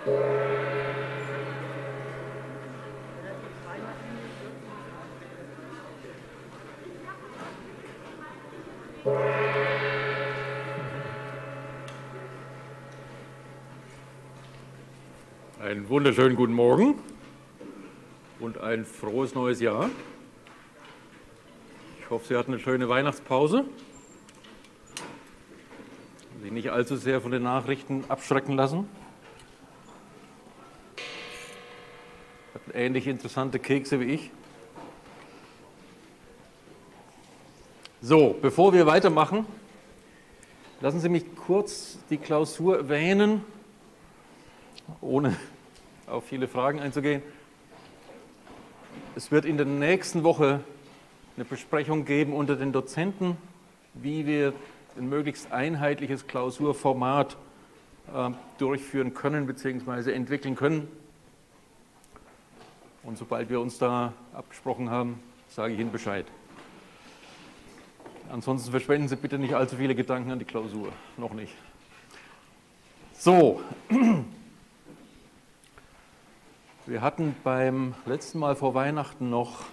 Einen wunderschönen guten Morgen und ein frohes neues Jahr. Ich hoffe, Sie hatten eine schöne Weihnachtspause. Sich nicht allzu sehr von den Nachrichten abschrecken lassen. Ähnlich interessante Kekse wie ich. So, bevor wir weitermachen, lassen Sie mich kurz die Klausur erwähnen, ohne auf viele Fragen einzugehen. Es wird in der nächsten Woche eine Besprechung geben unter den Dozenten, wie wir ein möglichst einheitliches Klausurformat äh, durchführen können bzw. entwickeln können. Und sobald wir uns da abgesprochen haben, sage ich Ihnen Bescheid. Ansonsten verschwenden Sie bitte nicht allzu viele Gedanken an die Klausur. Noch nicht. So, wir hatten beim letzten Mal vor Weihnachten noch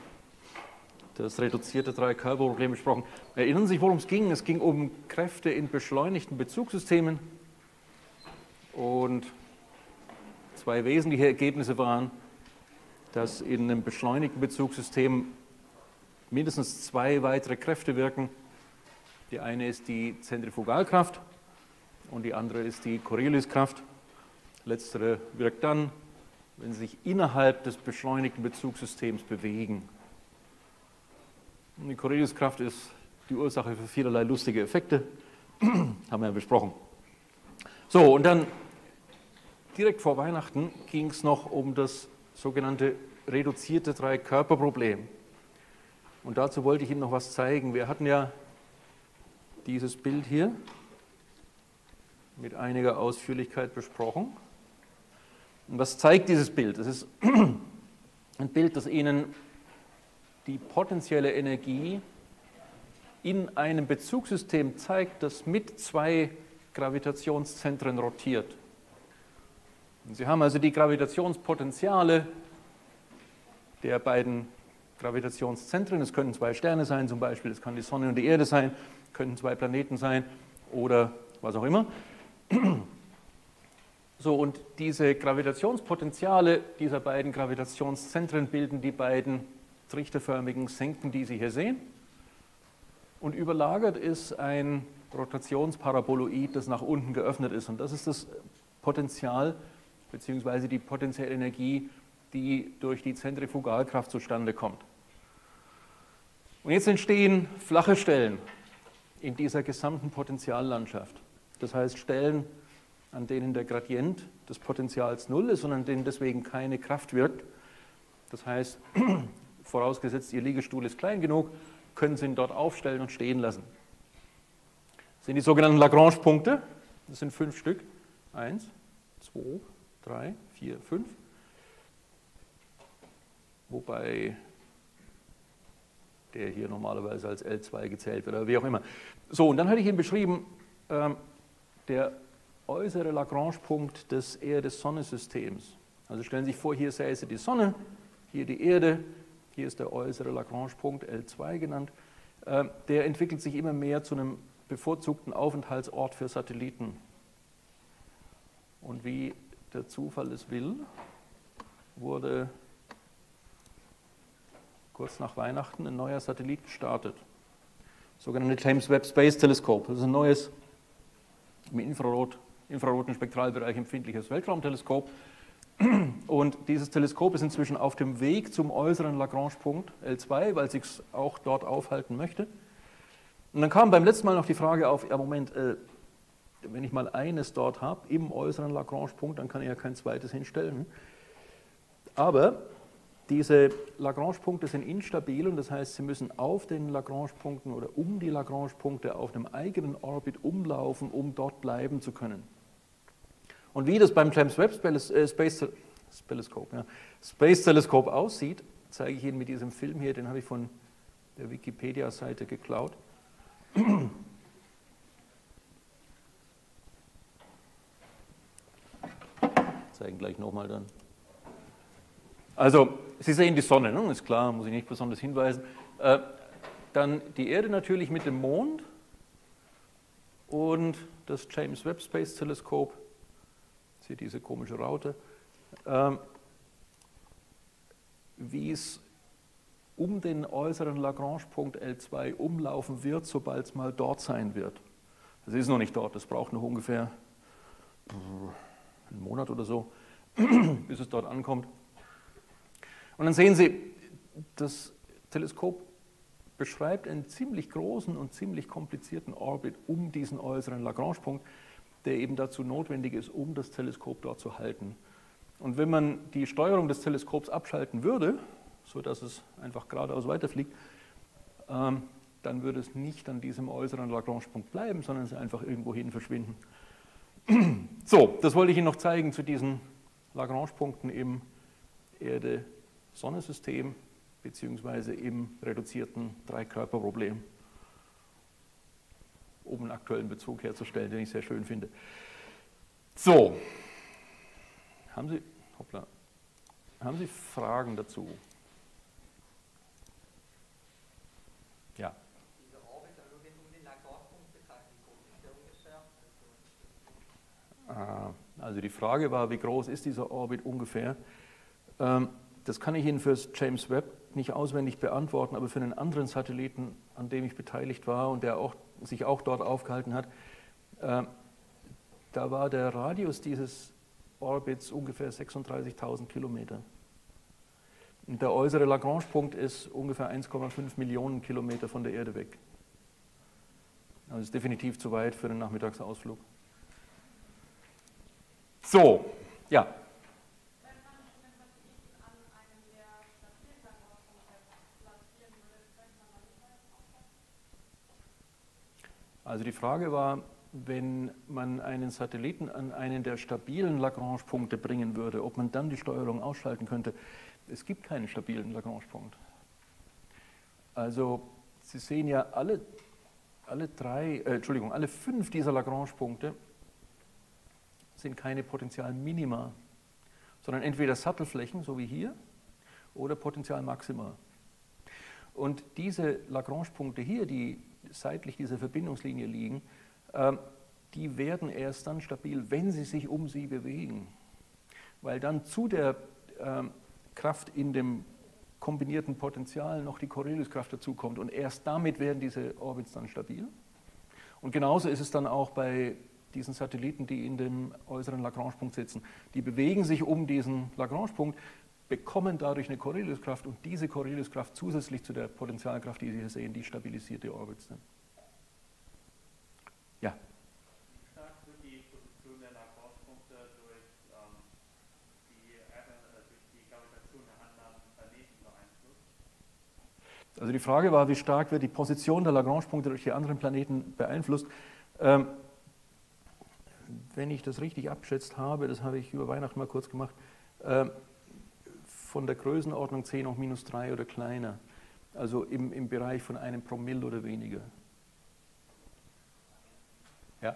das reduzierte Drei-Körper-Problem besprochen. Erinnern Sie sich, worum es ging? Es ging um Kräfte in beschleunigten Bezugssystemen. Und zwei wesentliche Ergebnisse waren, dass in einem beschleunigten Bezugssystem mindestens zwei weitere Kräfte wirken. Die eine ist die Zentrifugalkraft und die andere ist die Corioliskraft. Letztere wirkt dann, wenn sie sich innerhalb des beschleunigten Bezugssystems bewegen. Und die Corioliskraft ist die Ursache für vielerlei lustige Effekte, haben wir ja besprochen. So, und dann direkt vor Weihnachten ging es noch um das sogenannte reduzierte Drei-Körper-Problem. Und dazu wollte ich Ihnen noch was zeigen. Wir hatten ja dieses Bild hier mit einiger Ausführlichkeit besprochen. Und was zeigt dieses Bild? Es ist ein Bild, das Ihnen die potenzielle Energie in einem Bezugssystem zeigt, das mit zwei Gravitationszentren rotiert. Und Sie haben also die Gravitationspotenziale der beiden Gravitationszentren. Es könnten zwei Sterne sein, zum Beispiel, es kann die Sonne und die Erde sein, könnten zwei Planeten sein oder was auch immer. So, und diese Gravitationspotenziale dieser beiden Gravitationszentren bilden die beiden trichterförmigen Senken, die Sie hier sehen. Und überlagert ist ein Rotationsparaboloid, das nach unten geöffnet ist. Und das ist das Potenzial bzw. die potenzielle Energie, die durch die Zentrifugalkraft zustande kommt. Und jetzt entstehen flache Stellen in dieser gesamten Potentiallandschaft. Das heißt Stellen, an denen der Gradient des Potentials null ist und an denen deswegen keine Kraft wirkt. Das heißt, vorausgesetzt Ihr Liegestuhl ist klein genug, können Sie ihn dort aufstellen und stehen lassen. Das sind die sogenannten Lagrange-Punkte. Das sind fünf Stück. Eins, zwei, drei, vier, fünf. Wobei der hier normalerweise als L2 gezählt wird, oder wie auch immer. So, und dann hatte ich Ihnen beschrieben, ähm, der äußere Lagrange-Punkt des Erde-Sonne-Systems. Also stellen Sie sich vor, hier säße die Sonne, hier die Erde, hier ist der äußere Lagrange-Punkt, L2 genannt. Äh, der entwickelt sich immer mehr zu einem bevorzugten Aufenthaltsort für Satelliten. Und wie der Zufall es will, wurde kurz nach Weihnachten ein neuer Satellit gestartet. Sogenannte James Webb Space Telescope. Das ist ein neues im Infrarot infraroten Spektralbereich empfindliches Weltraumteleskop. Und dieses Teleskop ist inzwischen auf dem Weg zum äußeren Lagrange-Punkt L2, weil es sich auch dort aufhalten möchte. Und dann kam beim letzten Mal noch die Frage auf, ja Moment, äh, wenn ich mal eines dort habe, im äußeren Lagrange-Punkt, dann kann ich ja kein zweites hinstellen. Aber diese Lagrange-Punkte sind instabil und das heißt, sie müssen auf den Lagrange-Punkten oder um die Lagrange-Punkte auf einem eigenen Orbit umlaufen, um dort bleiben zu können. Und wie das beim James Webb äh, Space, Telescope, ja, Space Telescope aussieht, zeige ich Ihnen mit diesem Film hier, den habe ich von der Wikipedia-Seite geklaut. Zeige gleich nochmal dann. Also, Sie sehen die Sonne, ne? ist klar, muss ich nicht besonders hinweisen. Äh, dann die Erde natürlich mit dem Mond und das James Webb Space Teleskop. Hier diese komische Raute. Ähm, wie es um den äußeren Lagrange-Punkt L2 umlaufen wird, sobald es mal dort sein wird. Es ist noch nicht dort, das braucht noch ungefähr einen Monat oder so, bis es dort ankommt. Und dann sehen Sie, das Teleskop beschreibt einen ziemlich großen und ziemlich komplizierten Orbit um diesen äußeren Lagrange-Punkt, der eben dazu notwendig ist, um das Teleskop dort zu halten. Und wenn man die Steuerung des Teleskops abschalten würde, sodass es einfach geradeaus weiterfliegt, ähm, dann würde es nicht an diesem äußeren Lagrange-Punkt bleiben, sondern es einfach irgendwohin verschwinden. So, das wollte ich Ihnen noch zeigen zu diesen Lagrange-Punkten im Erde-Sonnensystem beziehungsweise im reduzierten Dreikörperproblem, um einen aktuellen Bezug herzustellen, den ich sehr schön finde. So, haben Sie, hoppla, haben Sie Fragen dazu? Ja. Diese Orbit, also wenn um den Lagrange-Punkt betrachtet, wie groß ist der ungefähr? Ah, also die Frage war, wie groß ist dieser Orbit ungefähr? Ähm, das kann ich Ihnen für das James Webb nicht auswendig beantworten, aber für einen anderen Satelliten, an dem ich beteiligt war und der auch, sich auch dort aufgehalten hat, äh, da war der Radius dieses Orbits ungefähr 36.000 Kilometer. Und der äußere Lagrange-Punkt ist ungefähr 1,5 Millionen Kilometer von der Erde weg. Also ist definitiv zu weit für einen Nachmittagsausflug. So, ja. Also die Frage war, wenn man einen Satelliten an einen der stabilen Lagrange-Punkte bringen würde, ob man dann die Steuerung ausschalten könnte. Es gibt keinen stabilen Lagrange-Punkt. Also Sie sehen ja alle, alle drei, äh, Entschuldigung, alle fünf dieser Lagrange-Punkte sind keine Potentialminima, sondern entweder Sattelflächen, so wie hier, oder Potentialmaxima. Und diese Lagrange-Punkte hier, die seitlich dieser Verbindungslinie liegen, ähm, die werden erst dann stabil, wenn sie sich um sie bewegen. Weil dann zu der ähm, Kraft in dem kombinierten Potenzial noch die Corioliskraft dazukommt und erst damit werden diese Orbits dann stabil. Und genauso ist es dann auch bei diesen Satelliten, die in dem äußeren Lagrange-Punkt sitzen. Die bewegen sich um diesen Lagrange-Punkt, bekommen dadurch eine Corioliskraft und diese Corioliskraft zusätzlich zu der Potentialkraft, die Sie hier sehen, die stabilisiert die Orbits dann. Ja. Wie stark wird die Position der Lagrange-Punkte durch, die, durch die Gravitation der anderen Planeten beeinflusst? Also die Frage war, wie stark wird die Position der Lagrange-Punkte durch die anderen Planeten beeinflusst? Ähm, wenn ich das richtig abschätzt habe, das habe ich über Weihnachten mal kurz gemacht, ähm, von der Größenordnung 10 hoch minus 3 oder kleiner. Also im, im Bereich von einem Promille oder weniger. Ja?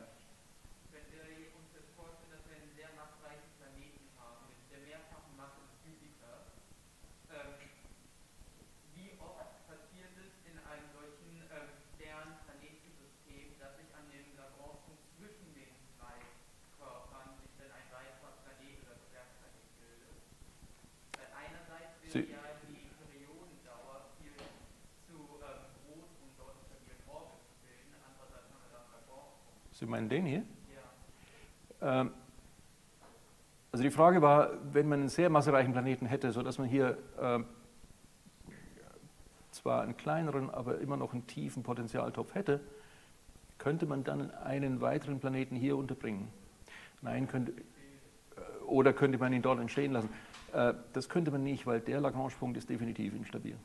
Sie meinen den hier? Ja. Ähm, also die Frage war, wenn man einen sehr massereichen Planeten hätte, sodass man hier ähm, zwar einen kleineren, aber immer noch einen tiefen Potentialtopf hätte, könnte man dann einen weiteren Planeten hier unterbringen? Nein, könnte, äh, oder könnte man ihn dort entstehen lassen? Äh, das könnte man nicht, weil der Lagrange-Punkt ist definitiv instabil.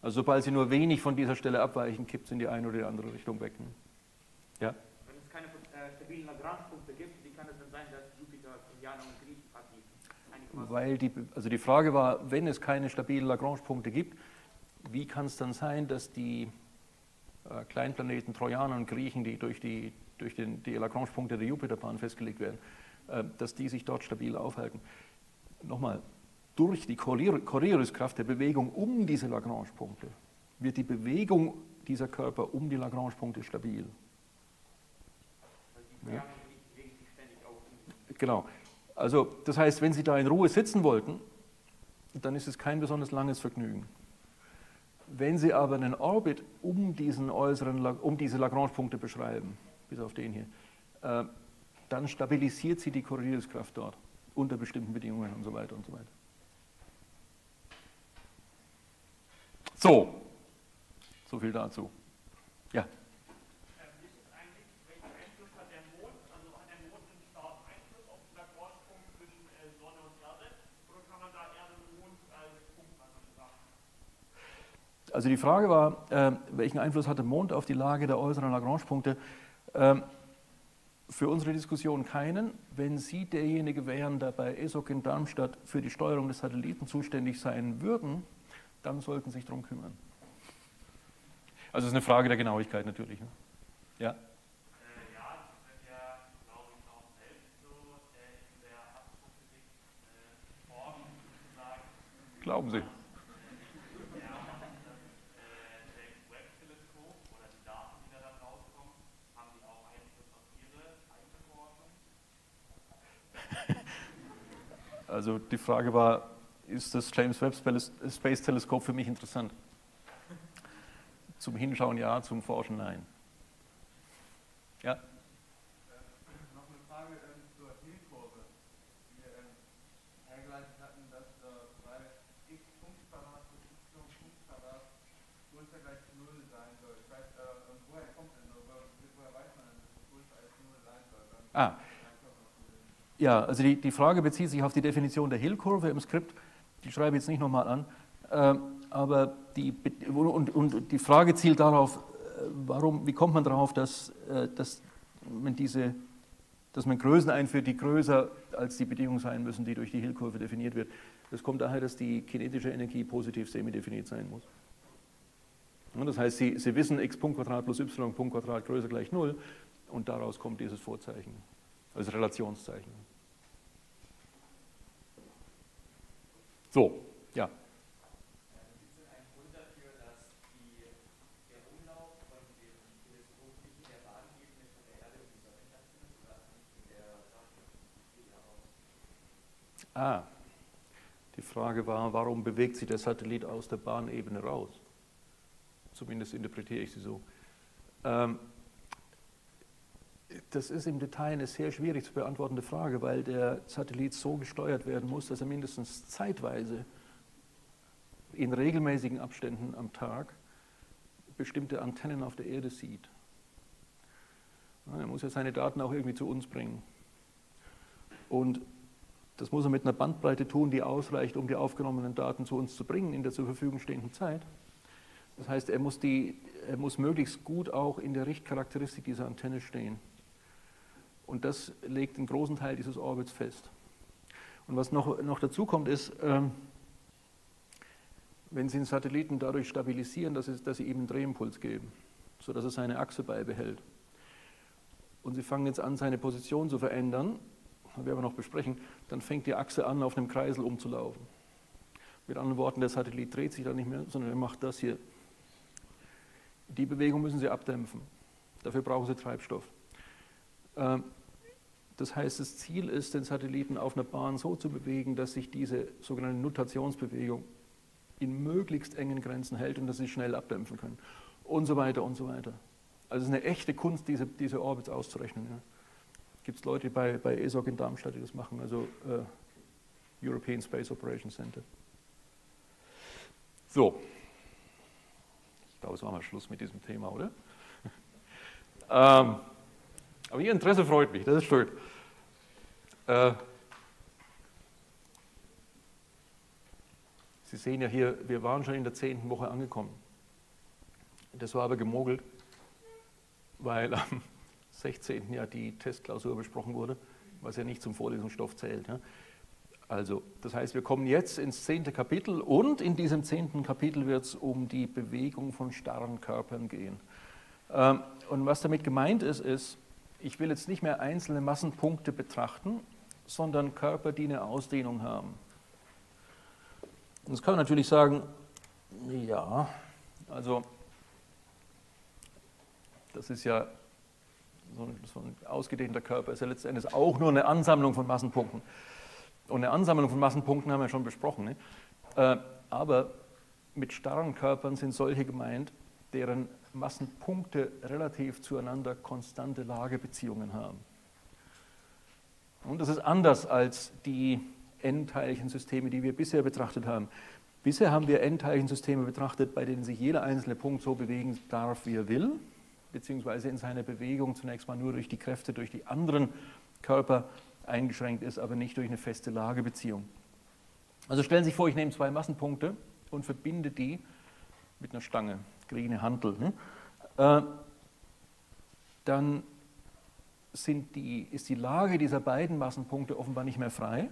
Also sobald Sie nur wenig von dieser Stelle abweichen, kippt es in die eine oder die andere Richtung weg. Ne? Stabilen Lagrange-Punkte gibt, wie kann es denn sein, dass Jupiter, Trojaner und Griechen passiv Weil die, also die Frage war, wenn es keine stabilen Lagrange-Punkte gibt, wie kann es dann sein, dass die äh, Kleinplaneten Trojaner und Griechen, die durch die, durch die Lagrange-Punkte der Jupiterbahn festgelegt werden, äh, dass die sich dort stabil aufhalten. Nochmal, durch die Corioliskraft der Bewegung um diese Lagrange-Punkte wird die Bewegung dieser Körper um die Lagrange-Punkte stabil. Ja? Genau. Also das heißt, wenn Sie da in Ruhe sitzen wollten, dann ist es kein besonders langes Vergnügen. Wenn Sie aber einen Orbit um, diesen äußeren, um diese Lagrange-Punkte beschreiben, bis auf den hier, äh, dann stabilisiert sie die Corioliskraft dort unter bestimmten Bedingungen und so weiter und so weiter. So, so viel dazu. Ja. Also die Frage war, äh, welchen Einfluss hat der Mond auf die Lage der äußeren Lagrange-Punkte? Ähm, für unsere Diskussion keinen. Wenn Sie derjenige wären, der bei ESOC in Darmstadt für die Steuerung des Satelliten zuständig sein würden, dann sollten Sie sich darum kümmern. Also es ist eine Frage der Genauigkeit natürlich. Ne? Ja? Glauben Sie? Also die Frage war, ist das James Webb Space Teleskop für mich interessant? Zum Hinschauen ja, zum Forschen nein. Ja? Noch eine Frage zur Hill-Kurve, die wir hergeleitet hatten, dass bei x Punktquadrat plus y Punktquadrat größer gleich 0 sein soll. Ich weiß, woher kommt denn, woher weiß man denn, dass es größer als 0 sein soll? ah. Ja, also die, die Frage bezieht sich auf die Definition der Hill-Kurve im Skript. Die schreibe ich jetzt nicht nochmal an. Ähm, aber die, und, und die Frage zielt darauf, äh, warum, wie kommt man darauf, dass, äh, dass, man diese, dass man Größen einführt, die größer als die Bedingungen sein müssen, die durch die Hill-Kurve definiert wird. Das kommt daher, dass die kinetische Energie positiv semidefiniert sein muss. Und das heißt, Sie, Sie wissen, x Punkt Quadrat plus y Punkt Quadrat größer gleich 0 und daraus kommt dieses Vorzeichen, als Relationszeichen. So, ja. Ah, die Frage war, warum bewegt sich der Satellit aus der Bahnebene raus? Zumindest interpretiere ich sie so. Ähm, das ist im Detail eine sehr schwierig zu beantwortende Frage, weil der Satellit so gesteuert werden muss, dass er mindestens zeitweise in regelmäßigen Abständen am Tag bestimmte Antennen auf der Erde sieht. Er muss ja seine Daten auch irgendwie zu uns bringen. Und das muss er mit einer Bandbreite tun, die ausreicht, um die aufgenommenen Daten zu uns zu bringen in der zur Verfügung stehenden Zeit. Das heißt, er muss, die, er muss möglichst gut auch in der Richtcharakteristik dieser Antenne stehen. Und das legt einen großen Teil dieses Orbits fest. Und was noch, noch dazu kommt, ist, ähm, wenn Sie einen Satelliten dadurch stabilisieren, dass, es, dass Sie ihm einen Drehimpuls geben, sodass er seine Achse beibehält. Und Sie fangen jetzt an, seine Position zu verändern, das werden wir noch besprechen, dann fängt die Achse an, auf einem Kreisel umzulaufen. Mit anderen Worten, der Satellit dreht sich dann nicht mehr, sondern er macht das hier. Die Bewegung müssen Sie abdämpfen. Dafür brauchen Sie Treibstoff. Ähm, das heißt, das Ziel ist, den Satelliten auf einer Bahn so zu bewegen, dass sich diese sogenannte Nutationsbewegung in möglichst engen Grenzen hält und dass sie schnell abdämpfen können. Und so weiter und so weiter. Also es ist eine echte Kunst, diese, diese Orbits auszurechnen. Ja. Gibt es Leute bei, bei ESOC in Darmstadt, die das machen, also äh, European Space Operations Center. So, ich glaube, es war mal Schluss mit diesem Thema, oder? ähm, aber Ihr Interesse freut mich, das ist schön. Äh, Sie sehen ja hier, wir waren schon in der zehnten Woche angekommen. Das war aber gemogelt, weil am 16. ja die Testklausur besprochen wurde, was ja nicht zum Vorlesungsstoff zählt. Also, das heißt, wir kommen jetzt ins zehnte Kapitel und in diesem zehnten Kapitel wird es um die Bewegung von starren Körpern gehen. Ähm, und was damit gemeint ist, ist, ich will jetzt nicht mehr einzelne Massenpunkte betrachten, sondern Körper, die eine Ausdehnung haben. Und das kann man natürlich sagen, ja, also das ist ja so ein, so ein ausgedehnter Körper, ist ja letztendlich auch nur eine Ansammlung von Massenpunkten. Und eine Ansammlung von Massenpunkten haben wir schon besprochen. Ne? Äh, aber mit starren Körpern sind solche gemeint, deren Massenpunkte relativ zueinander konstante Lagebeziehungen haben. Und das ist anders als die N-Teilchensysteme, die wir bisher betrachtet haben. Bisher haben wir N-Teilchensysteme betrachtet, bei denen sich jeder einzelne Punkt so bewegen darf, wie er will, beziehungsweise in seiner Bewegung zunächst mal nur durch die Kräfte, durch die anderen Körper eingeschränkt ist, aber nicht durch eine feste Lagebeziehung. Also stellen Sie sich vor, ich nehme zwei Massenpunkte und verbinde die mit einer Stange, kriege eine Hantel. Ne? Äh, dann die, ist die Lage dieser beiden Massenpunkte offenbar nicht mehr frei,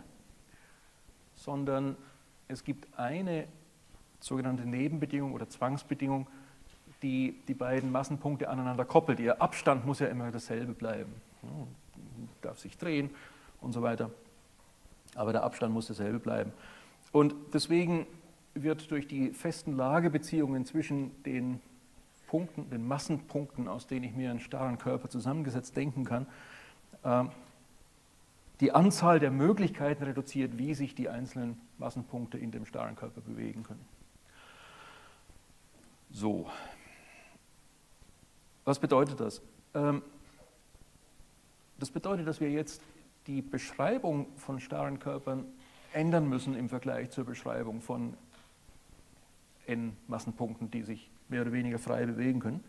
sondern es gibt eine sogenannte Nebenbedingung oder Zwangsbedingung, die die beiden Massenpunkte aneinander koppelt. Ihr Abstand muss ja immer dasselbe bleiben. darf sich drehen und so weiter. Aber der Abstand muss dasselbe bleiben. Und deswegen wird durch die festen Lagebeziehungen zwischen den Punkten, den Massenpunkten, aus denen ich mir einen starren Körper zusammengesetzt denken kann, ähm, die Anzahl der Möglichkeiten reduziert, wie sich die einzelnen Massenpunkte in dem starren Körper bewegen können. So, was bedeutet das? Ähm, das bedeutet, dass wir jetzt die Beschreibung von starren Körpern ändern müssen im Vergleich zur Beschreibung von n-Massenpunkten, die sich mehr oder weniger frei bewegen können.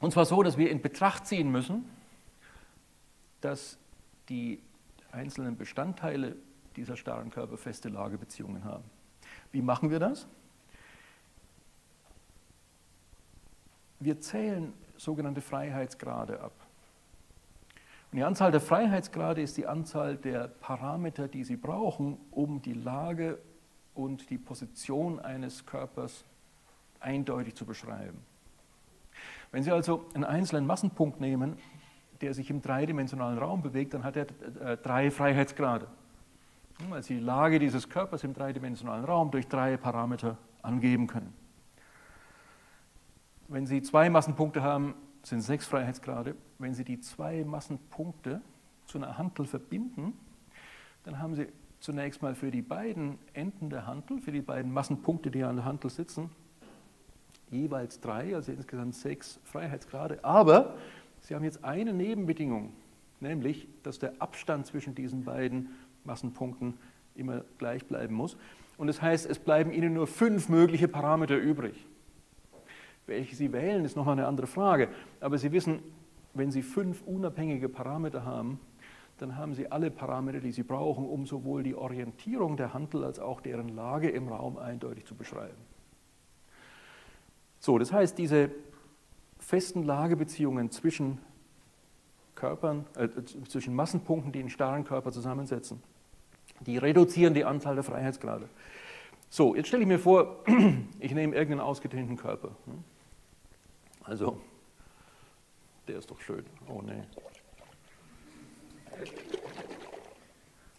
Und zwar so, dass wir in Betracht ziehen müssen, dass die einzelnen Bestandteile dieser starren Körper feste Lagebeziehungen haben. Wie machen wir das? Wir zählen sogenannte Freiheitsgrade ab. Und die Anzahl der Freiheitsgrade ist die Anzahl der Parameter, die Sie brauchen, um die Lage und die Position eines Körpers eindeutig zu beschreiben. Wenn Sie also einen einzelnen Massenpunkt nehmen, der sich im dreidimensionalen Raum bewegt, dann hat er äh, drei Freiheitsgrade. Weil Sie die Lage dieses Körpers im dreidimensionalen Raum durch drei Parameter angeben können. Wenn Sie zwei Massenpunkte haben, sind sechs Freiheitsgrade. Wenn Sie die zwei Massenpunkte zu einer Hantel verbinden, dann haben Sie zunächst mal für die beiden Enden der Hantel, für die beiden Massenpunkte, die an der Hantel sitzen, jeweils drei, also insgesamt sechs Freiheitsgrade. Aber Sie haben jetzt eine Nebenbedingung, nämlich, dass der Abstand zwischen diesen beiden Massenpunkten immer gleich bleiben muss. Und das heißt, es bleiben Ihnen nur fünf mögliche Parameter übrig. Welche Sie wählen, ist nochmal eine andere Frage. Aber Sie wissen, wenn Sie fünf unabhängige Parameter haben, dann haben Sie alle Parameter, die Sie brauchen, um sowohl die Orientierung der Handel als auch deren Lage im Raum eindeutig zu beschreiben. So, das heißt, diese festen Lagebeziehungen zwischen Körpern, äh, zwischen Massenpunkten, die einen starren Körper zusammensetzen, die reduzieren die Anzahl der Freiheitsgrade. So, jetzt stelle ich mir vor, ich nehme irgendeinen ausgedehnten Körper. Also, der ist doch schön. Oh nee.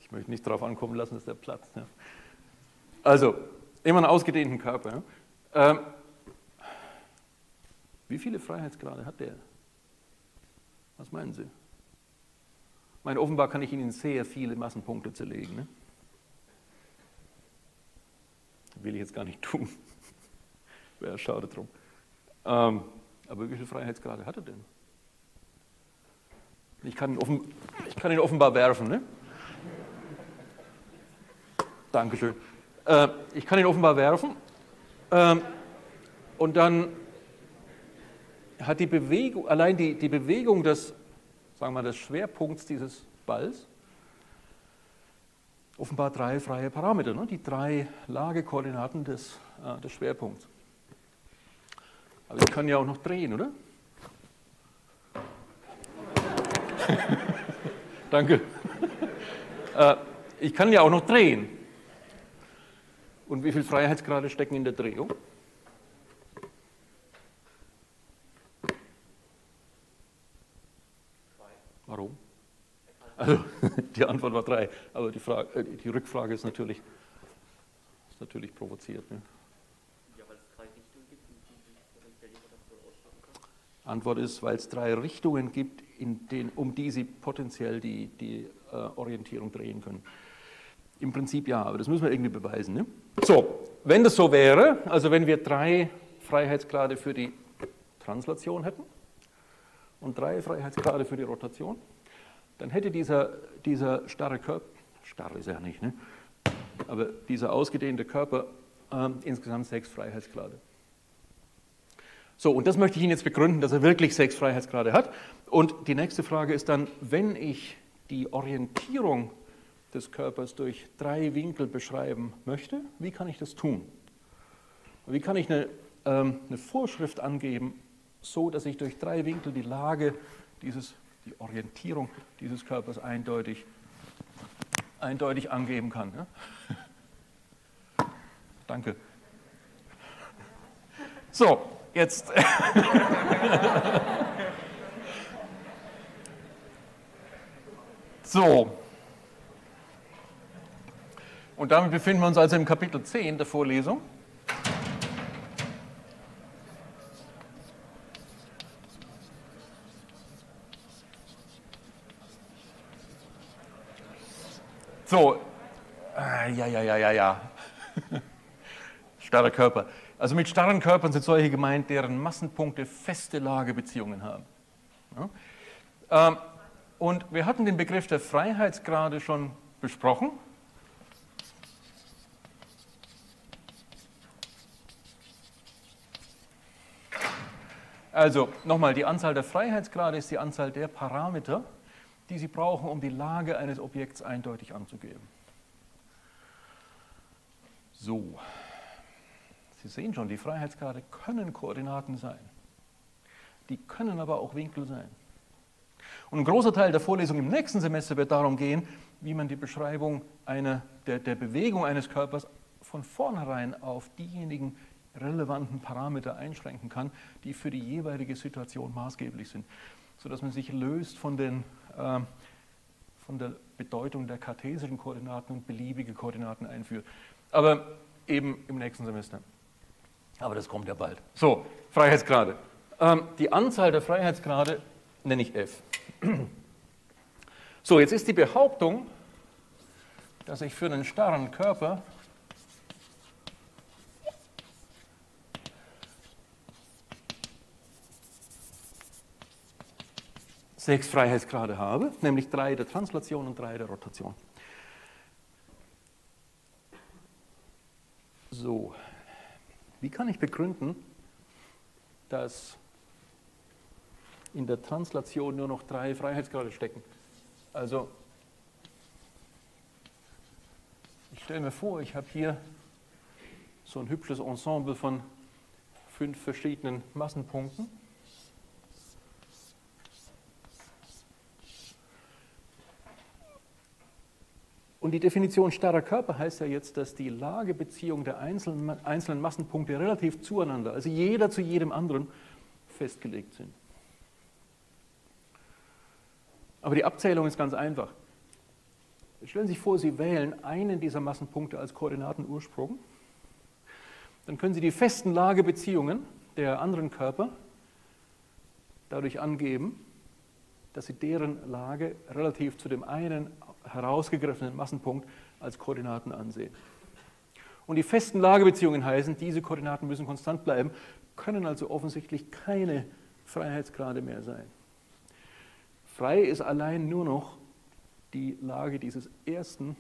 Ich möchte nicht darauf ankommen lassen, dass der platzt. Ja. Also, immer einen ausgedehnten Körper. Ja. Ähm, wie viele Freiheitsgrade hat der? Was meinen Sie? Ich meine, offenbar kann ich Ihnen sehr viele Massenpunkte zerlegen. Ne? Will ich jetzt gar nicht tun. Wäre schade drum. Ähm, aber wie viele Freiheitsgrade hat er denn? Ich kann ihn, offen, ich kann ihn offenbar werfen. Ne? Dankeschön. Äh, ich kann ihn offenbar werfen. Ähm, und dann hat die Bewegung, allein die, die Bewegung des, sagen wir des Schwerpunkts dieses Balls offenbar drei freie Parameter, ne? die drei Lagekoordinaten des, äh, des Schwerpunkts. Aber ich kann ja auch noch drehen, oder? Danke. äh, ich kann ja auch noch drehen. Und wie viele Freiheitsgrade stecken in der Drehung? Also die Antwort war drei, aber die, Frage, äh, die Rückfrage ist natürlich, ist natürlich provoziert. Ne? Ja, weil es drei Richtungen gibt, in die potenziell die Rotation ausmachen kann. Antwort ist, weil es drei Richtungen gibt, den, um die Sie potenziell die, die äh, Orientierung drehen können. Im Prinzip ja, aber das müssen wir irgendwie beweisen. Ne? So, wenn das so wäre, also wenn wir drei Freiheitsgrade für die Translation hätten und drei Freiheitsgrade für die Rotation, dann hätte dieser, dieser starre Körper, starr ist er nicht, ne? aber dieser ausgedehnte Körper äh, insgesamt sechs Freiheitsgrade. So, und das möchte ich Ihnen jetzt begründen, dass er wirklich sechs Freiheitsgrade hat. Und die nächste Frage ist dann, wenn ich die Orientierung des Körpers durch drei Winkel beschreiben möchte, wie kann ich das tun? Wie kann ich eine, ähm, eine Vorschrift angeben, so dass ich durch drei Winkel die Lage, dieses, die Orientierung dieses Körpers eindeutig, eindeutig angeben kann? Ja? Danke. So, jetzt. so. Und damit befinden wir uns also im Kapitel 10 der Vorlesung. So, äh, ja, ja, ja, ja, ja. Starrer Körper. Also mit starren Körpern sind solche gemeint, deren Massenpunkte feste Lagebeziehungen haben. Ja? Ähm, und wir hatten den Begriff der Freiheitsgrade schon besprochen. Also nochmal, die Anzahl der Freiheitsgrade ist die Anzahl der Parameter, die Sie brauchen, um die Lage eines Objekts eindeutig anzugeben. So, Sie sehen schon, die Freiheitsgrade können Koordinaten sein. Die können aber auch Winkel sein. Und ein großer Teil der Vorlesung im nächsten Semester wird darum gehen, wie man die Beschreibung einer, der, der Bewegung eines Körpers von vornherein auf diejenigen relevanten Parameter einschränken kann, die für die jeweilige Situation maßgeblich sind, sodass man sich löst von, den, von der Bedeutung der kartesischen Koordinaten und beliebige Koordinaten einführt. Aber eben im nächsten Semester. Aber das kommt ja bald. So, Freiheitsgrade. Ähm, die Anzahl der Freiheitsgrade nenne ich f. So, jetzt ist die Behauptung, dass ich für einen starren Körper sechs Freiheitsgrade habe, nämlich drei der Translation und drei der Rotation. So, wie kann ich begründen, dass in der Translation nur noch drei Freiheitsgrade stecken? Also, ich stelle mir vor, ich habe hier so ein hübsches Ensemble von fünf verschiedenen Massenpunkten. Und die Definition starrer Körper heißt ja jetzt, dass die Lagebeziehung der einzelnen, einzelnen Massenpunkte relativ zueinander, also jeder zu jedem anderen, festgelegt sind. Aber die Abzählung ist ganz einfach. Stellen Sie sich vor, Sie wählen einen dieser Massenpunkte als Koordinatenursprung. Dann können Sie die festen Lagebeziehungen der anderen Körper dadurch angeben, dass Sie deren Lage relativ zu dem einen herausgegriffenen Massenpunkt als Koordinaten ansehen. Und die festen Lagebeziehungen heißen, diese Koordinaten müssen konstant bleiben, können also offensichtlich keine Freiheitsgrade mehr sein. Frei ist allein nur noch die Lage dieses ersten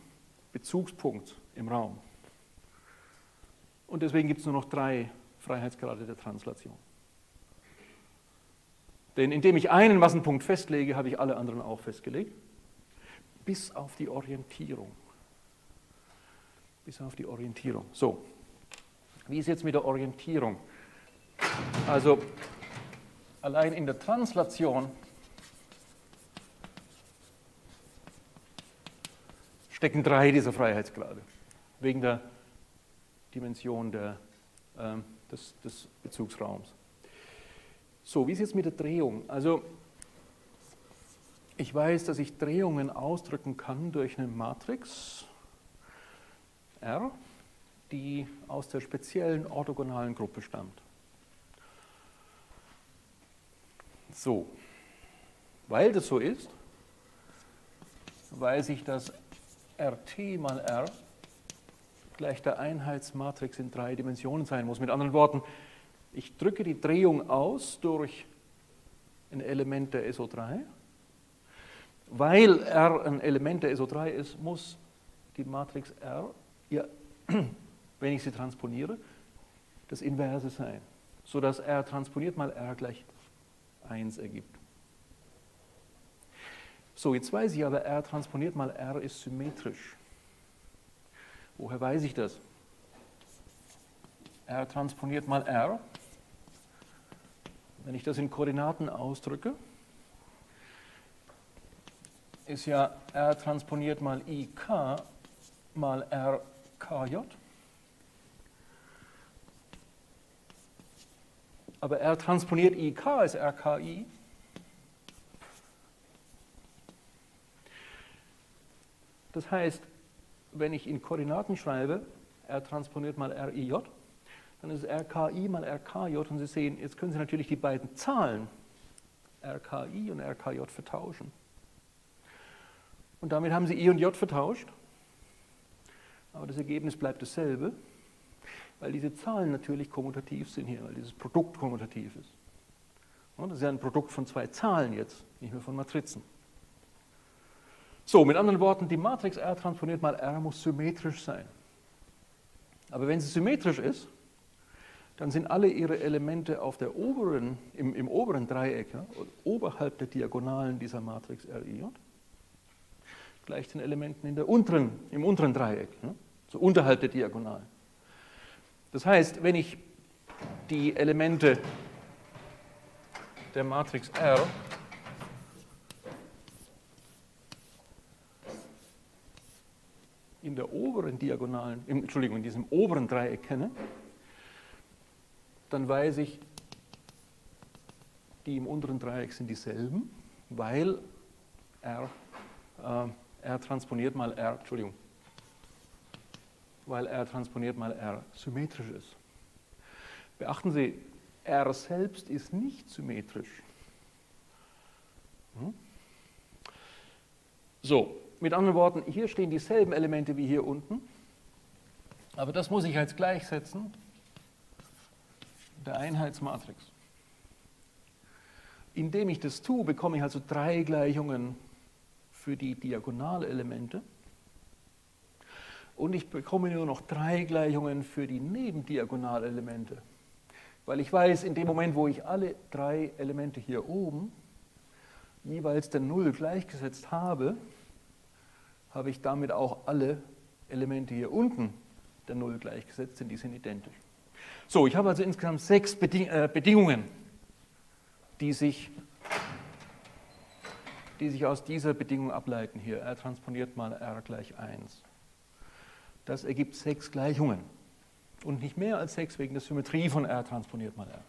Bezugspunkts im Raum. Und deswegen gibt es nur noch drei Freiheitsgrade der Translation. Denn indem ich einen Massenpunkt festlege, habe ich alle anderen auch festgelegt bis auf die Orientierung. Bis auf die Orientierung. So, wie ist jetzt mit der Orientierung? Also allein in der Translation stecken drei dieser Freiheitsgrade, wegen der Dimension der, äh, des, des Bezugsraums. So, wie ist jetzt mit der Drehung? Also Ich weiß, dass ich Drehungen ausdrücken kann durch eine Matrix R, die aus der speziellen orthogonalen Gruppe stammt. So, weil das so ist, weiß ich, dass RT mal R gleich der Einheitsmatrix in drei Dimensionen sein muss. Mit anderen Worten, ich drücke die Drehung aus durch ein Element der SO3. Weil R ein Element der SO3 ist, muss die Matrix R, ja, wenn ich sie transponiere, das Inverse sein, sodass R transponiert mal R gleich 1 ergibt. So, jetzt weiß ich aber, R transponiert mal R ist symmetrisch. Woher weiß ich das? R transponiert mal R. Wenn ich das in Koordinaten ausdrücke, ist ja R transponiert mal IK mal RKJ. Aber R transponiert IK ist RKI. Das heißt, wenn ich in Koordinaten schreibe, R transponiert mal RIJ, dann ist es RKI mal RKJ und Sie sehen, jetzt können Sie natürlich die beiden Zahlen RKI und RKJ vertauschen. Und damit haben Sie I und J vertauscht, aber das Ergebnis bleibt dasselbe, weil diese Zahlen natürlich kommutativ sind hier, weil dieses Produkt kommutativ ist. Das ist ja ein Produkt von zwei Zahlen jetzt, nicht mehr von Matrizen. So, mit anderen Worten, die Matrix R transponiert mal R muss symmetrisch sein. Aber wenn sie symmetrisch ist, dann sind alle ihre Elemente auf der oberen, im, im oberen Dreieck, ja, oberhalb der Diagonalen dieser Matrix RIJ, gleich den Elementen in der unteren, im unteren Dreieck, ja, so unterhalb der Diagonalen. Das heißt, wenn ich die Elemente der Matrix R in der oberen Diagonalen, Entschuldigung, in diesem oberen Dreieck kenne, dann weiß ich, die im unteren Dreieck sind dieselben, weil R, äh, R transponiert mal R, Entschuldigung, weil R transponiert mal R symmetrisch ist. Beachten Sie, R selbst ist nicht symmetrisch. Hm? So, mit anderen Worten, hier stehen dieselben Elemente wie hier unten, aber das muss ich als gleichsetzen der Einheitsmatrix. Indem ich das tue, bekomme ich also drei Gleichungen für die Diagonalelemente und ich bekomme nur noch drei Gleichungen für die Nebendiagonalelemente. Weil ich weiß, in dem Moment, wo ich alle drei Elemente hier oben jeweils der Null gleichgesetzt habe, habe ich damit auch alle Elemente hier unten der Null gleichgesetzt, denn die sind identisch. So, ich habe also insgesamt sechs Beding äh, Bedingungen, die sich, die sich aus dieser Bedingung ableiten hier. R transponiert mal R gleich 1. Das ergibt sechs Gleichungen. Und nicht mehr als sechs wegen der Symmetrie von R transponiert mal R.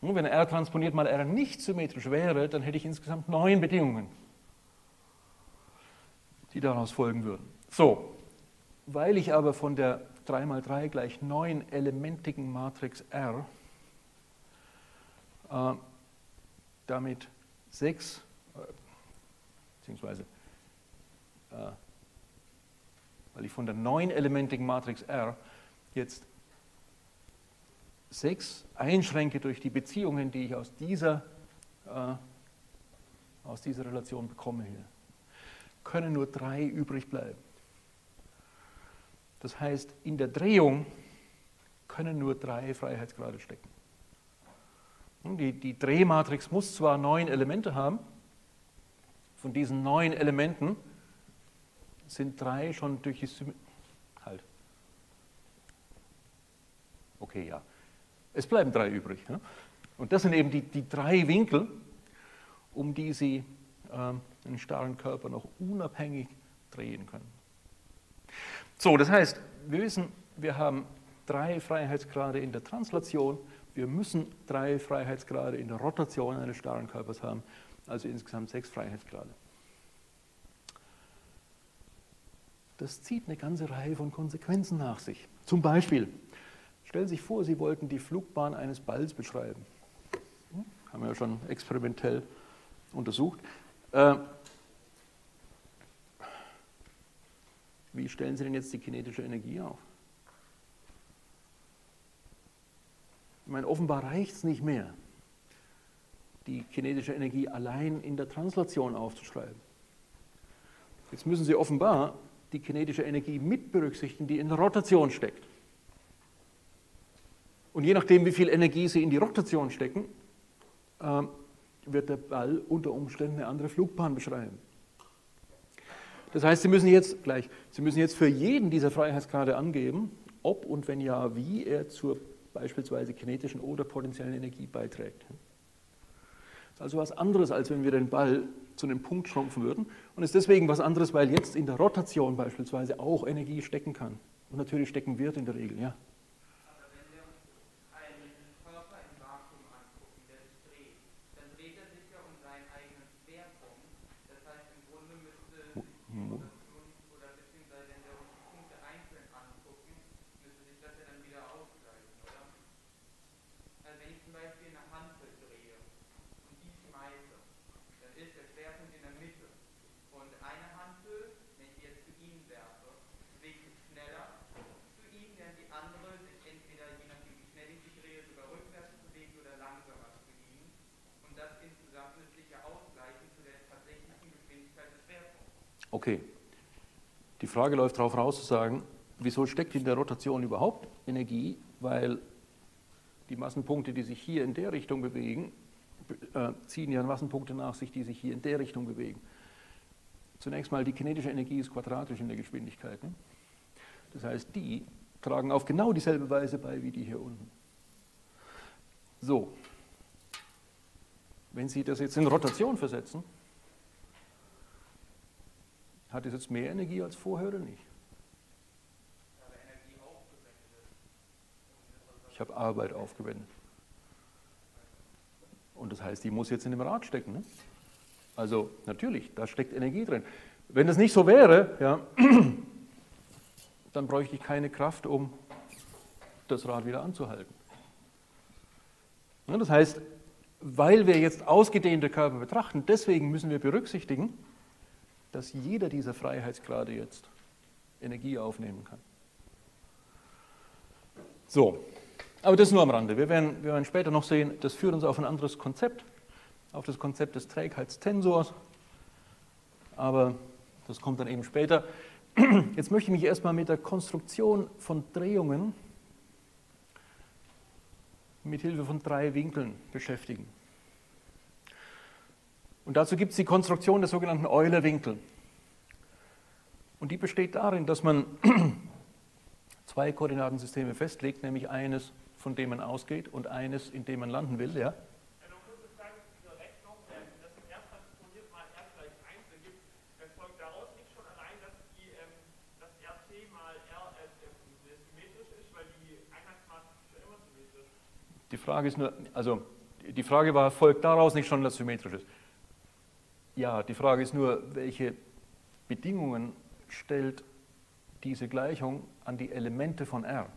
Und wenn R transponiert mal R nicht symmetrisch wäre, dann hätte ich insgesamt neun Bedingungen die daraus folgen würden. So, weil ich aber von der 3x3 gleich 9 elementigen Matrix R äh, damit 6, äh, beziehungsweise äh, weil ich von der 9-elementigen Matrix R jetzt 6 einschränke durch die Beziehungen, die ich aus dieser, äh, aus dieser Relation bekomme hier können nur drei übrig bleiben. Das heißt, in der Drehung können nur drei Freiheitsgrade stecken. Die, die Drehmatrix muss zwar neun Elemente haben, von diesen neun Elementen sind drei schon durch die Symmetrie. Halt. Okay, ja. Es bleiben drei übrig. Ja? Und das sind eben die, die drei Winkel, um die Sie ähm, einen starren Körper noch unabhängig drehen können. So, das heißt, wir wissen, wir haben drei Freiheitsgrade in der Translation Wir müssen drei Freiheitsgrade in der Rotation eines starren Körpers haben, also insgesamt sechs Freiheitsgrade. Das zieht eine ganze Reihe von Konsequenzen nach sich. Zum Beispiel, stellen Sie sich vor, Sie wollten die Flugbahn eines Balls beschreiben. Hm? Haben wir ja schon experimentell untersucht. Äh, wie stellen Sie denn jetzt die kinetische Energie auf? Ich meine, offenbar reicht es nicht mehr, die kinetische Energie allein in der Translation aufzuschreiben. Jetzt müssen Sie offenbar die kinetische Energie mit berücksichtigen, die in der Rotation steckt. Und je nachdem, wie viel Energie Sie in die Rotation stecken, ähm, wird der Ball unter Umständen eine andere Flugbahn beschreiben. Das heißt, Sie müssen jetzt gleich, Sie müssen jetzt für jeden dieser Freiheitsgrade angeben, ob und wenn ja, wie er zur beispielsweise kinetischen oder potenziellen Energie beiträgt. Also was anderes, als wenn wir den Ball zu einem Punkt schrumpfen würden und ist deswegen was anderes, weil jetzt in der Rotation beispielsweise auch Energie stecken kann und natürlich stecken wird in der Regel, ja. Okay. Die Frage läuft darauf raus zu sagen, wieso steckt in der Rotation überhaupt Energie? Weil die Massenpunkte, die sich hier in der Richtung bewegen, äh, ziehen ja Massenpunkte nach sich, die sich hier in der Richtung bewegen. Zunächst mal, die kinetische Energie ist quadratisch in der Geschwindigkeit. Ne? Das heißt, die tragen auf genau dieselbe Weise bei wie die hier unten. So, wenn Sie das jetzt in Rotation versetzen, hat es jetzt mehr Energie als vorher oder nicht? Ich habe Arbeit aufgewendet. Und das heißt, die muss jetzt in dem Rad stecken. Ne? Also natürlich, da steckt Energie drin. Wenn das nicht so wäre, ja, dann bräuchte ich keine Kraft, um das Rad wieder anzuhalten. Ja, das heißt, weil wir jetzt ausgedehnte Körper betrachten, deswegen müssen wir berücksichtigen, dass jeder dieser Freiheitsgrade jetzt Energie aufnehmen kann. So, aber das nur am Rande. Wir werden, wir werden später noch sehen, das führt uns auf ein anderes Konzept, auf das Konzept des Trägheitstensors. Aber das kommt dann eben später. Jetzt möchte ich mich erstmal mit der Konstruktion von Drehungen mit Hilfe von drei Winkeln beschäftigen. Und dazu gibt es die Konstruktion der sogenannten Euler-Winkel. Und die besteht darin, dass man zwei Koordinatensysteme festlegt, nämlich eines, von dem man ausgeht und eines, in dem man landen will. Ja? Die Frage ist nur, also die Frage war, folgt daraus nicht schon, dass symmetrisch ist? Ja, die Frage ist nur, welche Bedingungen stellt diese Gleichung an die Elemente von R.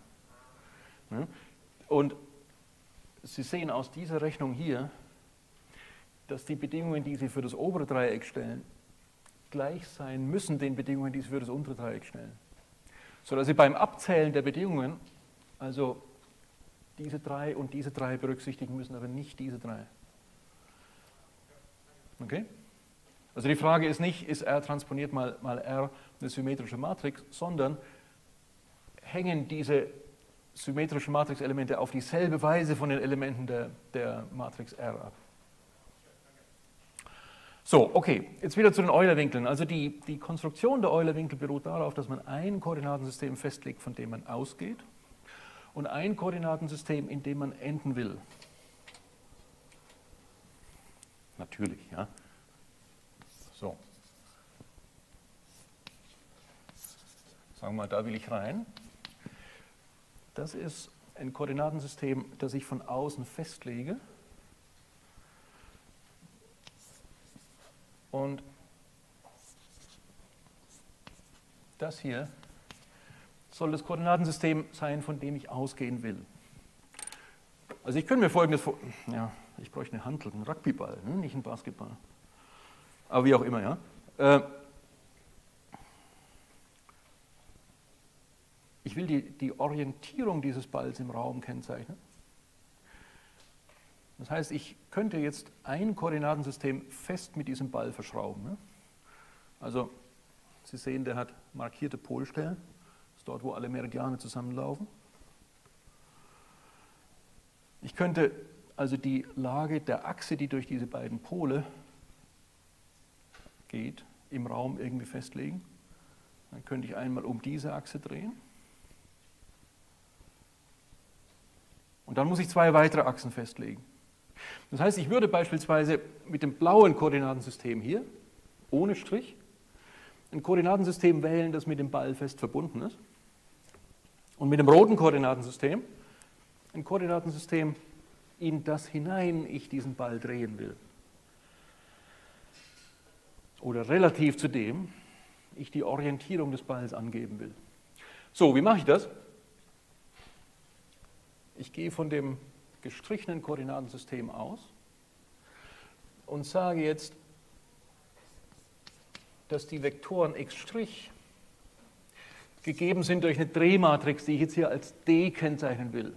Und Sie sehen aus dieser Rechnung hier, dass die Bedingungen, die Sie für das obere Dreieck stellen, gleich sein müssen den Bedingungen, die Sie für das untere Dreieck stellen. Sodass Sie beim Abzählen der Bedingungen also diese drei und diese drei berücksichtigen müssen, aber nicht diese drei. Okay? Also die Frage ist nicht, ist R transponiert mal, mal R eine symmetrische Matrix, sondern hängen diese symmetrischen Matrixelemente auf dieselbe Weise von den Elementen der, der Matrix R ab. So, okay, jetzt wieder zu den Eulerwinkeln. Also die, die Konstruktion der Eulerwinkel beruht darauf, dass man ein Koordinatensystem festlegt, von dem man ausgeht, und ein Koordinatensystem, in dem man enden will. Natürlich, ja. So. Sagen wir mal, da will ich rein. Das ist ein Koordinatensystem, das ich von außen festlege. Und das hier soll das Koordinatensystem sein, von dem ich ausgehen will. Also ich könnte mir folgendes vorstellen, ja, ich bräuchte eine Handel, einen Rugbyball, ne? nicht einen Basketball. Aber wie auch immer, ja. Äh, ich will die, die Orientierung dieses Balls im Raum kennzeichnen. Das heißt, ich könnte jetzt ein Koordinatensystem fest mit diesem Ball verschrauben. Ne? Also, Sie sehen, der hat markierte Polstellen. Das ist dort, wo alle Meridiane zusammenlaufen. Ich könnte also die Lage der Achse, die durch diese beiden Pole geht, im Raum irgendwie festlegen. Dann könnte ich einmal um diese Achse drehen. Und dann muss ich zwei weitere Achsen festlegen. Das heißt, ich würde beispielsweise mit dem blauen Koordinatensystem hier, ohne Strich, ein Koordinatensystem wählen, das mit dem Ball fest verbunden ist. Und mit dem roten Koordinatensystem ein Koordinatensystem, in das hinein ich diesen Ball drehen will. Oder relativ zu dem ich die Orientierung des Balls angeben will. So, wie mache ich das? Ich gehe von dem gestrichenen Koordinatensystem aus und sage jetzt, dass die Vektoren x' gegeben sind durch eine Drehmatrix, die ich jetzt hier als D kennzeichnen will.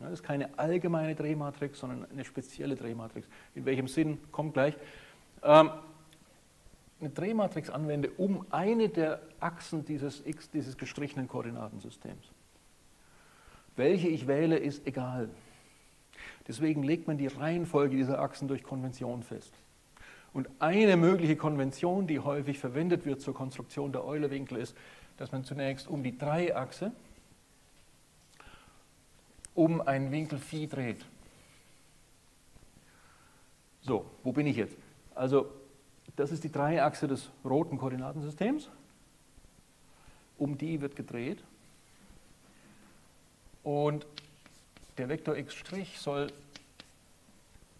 Das ist keine allgemeine Drehmatrix, sondern eine spezielle Drehmatrix. In welchem Sinn, kommt gleich. Ähm, eine Drehmatrix anwende um eine der Achsen dieses x, dieses gestrichenen Koordinatensystems. Welche ich wähle, ist egal. Deswegen legt man die Reihenfolge dieser Achsen durch Konvention fest. Und eine mögliche Konvention, die häufig verwendet wird zur Konstruktion der Eulerwinkel, ist, dass man zunächst um die Dreiachse um einen Winkel Phi dreht. So, wo bin ich jetzt? Also, das ist die Dreiachse des roten Koordinatensystems. Um die wird gedreht. Und der Vektor x' soll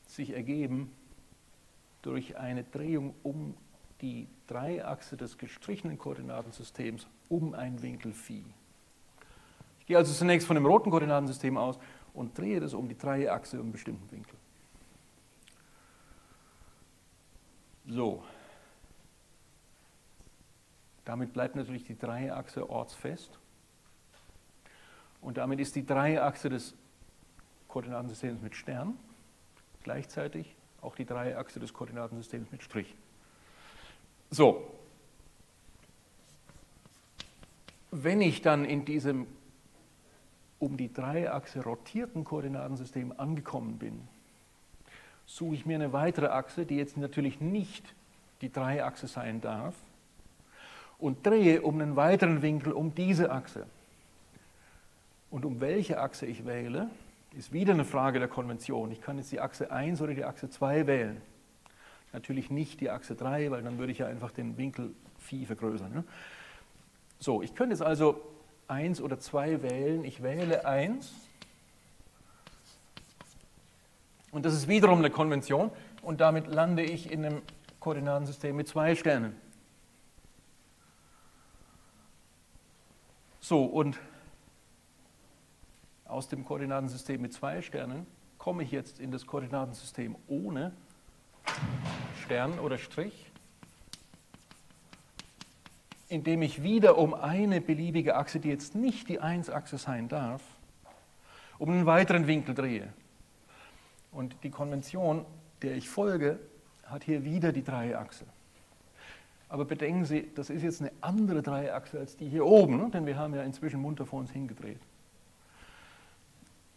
sich ergeben durch eine Drehung um die Dreiachse des gestrichenen Koordinatensystems um einen Winkel Phi. Ich gehe also zunächst von dem roten Koordinatensystem aus und drehe das um die Dreiachse um einen bestimmten Winkel. So. Damit bleibt natürlich die Dreiachse ortsfest. Und damit ist die Dreiachse des Koordinatensystems mit Stern gleichzeitig auch die Dreiachse des Koordinatensystems mit Strich. So. Wenn ich dann in diesem um die Dreiachse rotierten Koordinatensystem angekommen bin, suche ich mir eine weitere Achse, die jetzt natürlich nicht die Dreiachse sein darf, und drehe um einen weiteren Winkel um diese Achse. Und um welche Achse ich wähle, ist wieder eine Frage der Konvention. Ich kann jetzt die Achse 1 oder die Achse 2 wählen. Natürlich nicht die Achse 3, weil dann würde ich ja einfach den Winkel Phi vergrößern. Ne? So, ich könnte jetzt also 1 oder 2 wählen. Ich wähle 1. Und das ist wiederum eine Konvention. Und damit lande ich in einem Koordinatensystem mit zwei Sternen. So, und aus dem Koordinatensystem mit zwei Sternen komme ich jetzt in das Koordinatensystem ohne Stern oder Strich, indem ich wieder um eine beliebige Achse, die jetzt nicht die 1-Achse sein darf, um einen weiteren Winkel drehe. Und die Konvention, der ich folge, hat hier wieder die Dreiachse. Aber bedenken Sie, das ist jetzt eine andere Dreiachse als die hier oben, denn wir haben ja inzwischen munter vor uns hingedreht.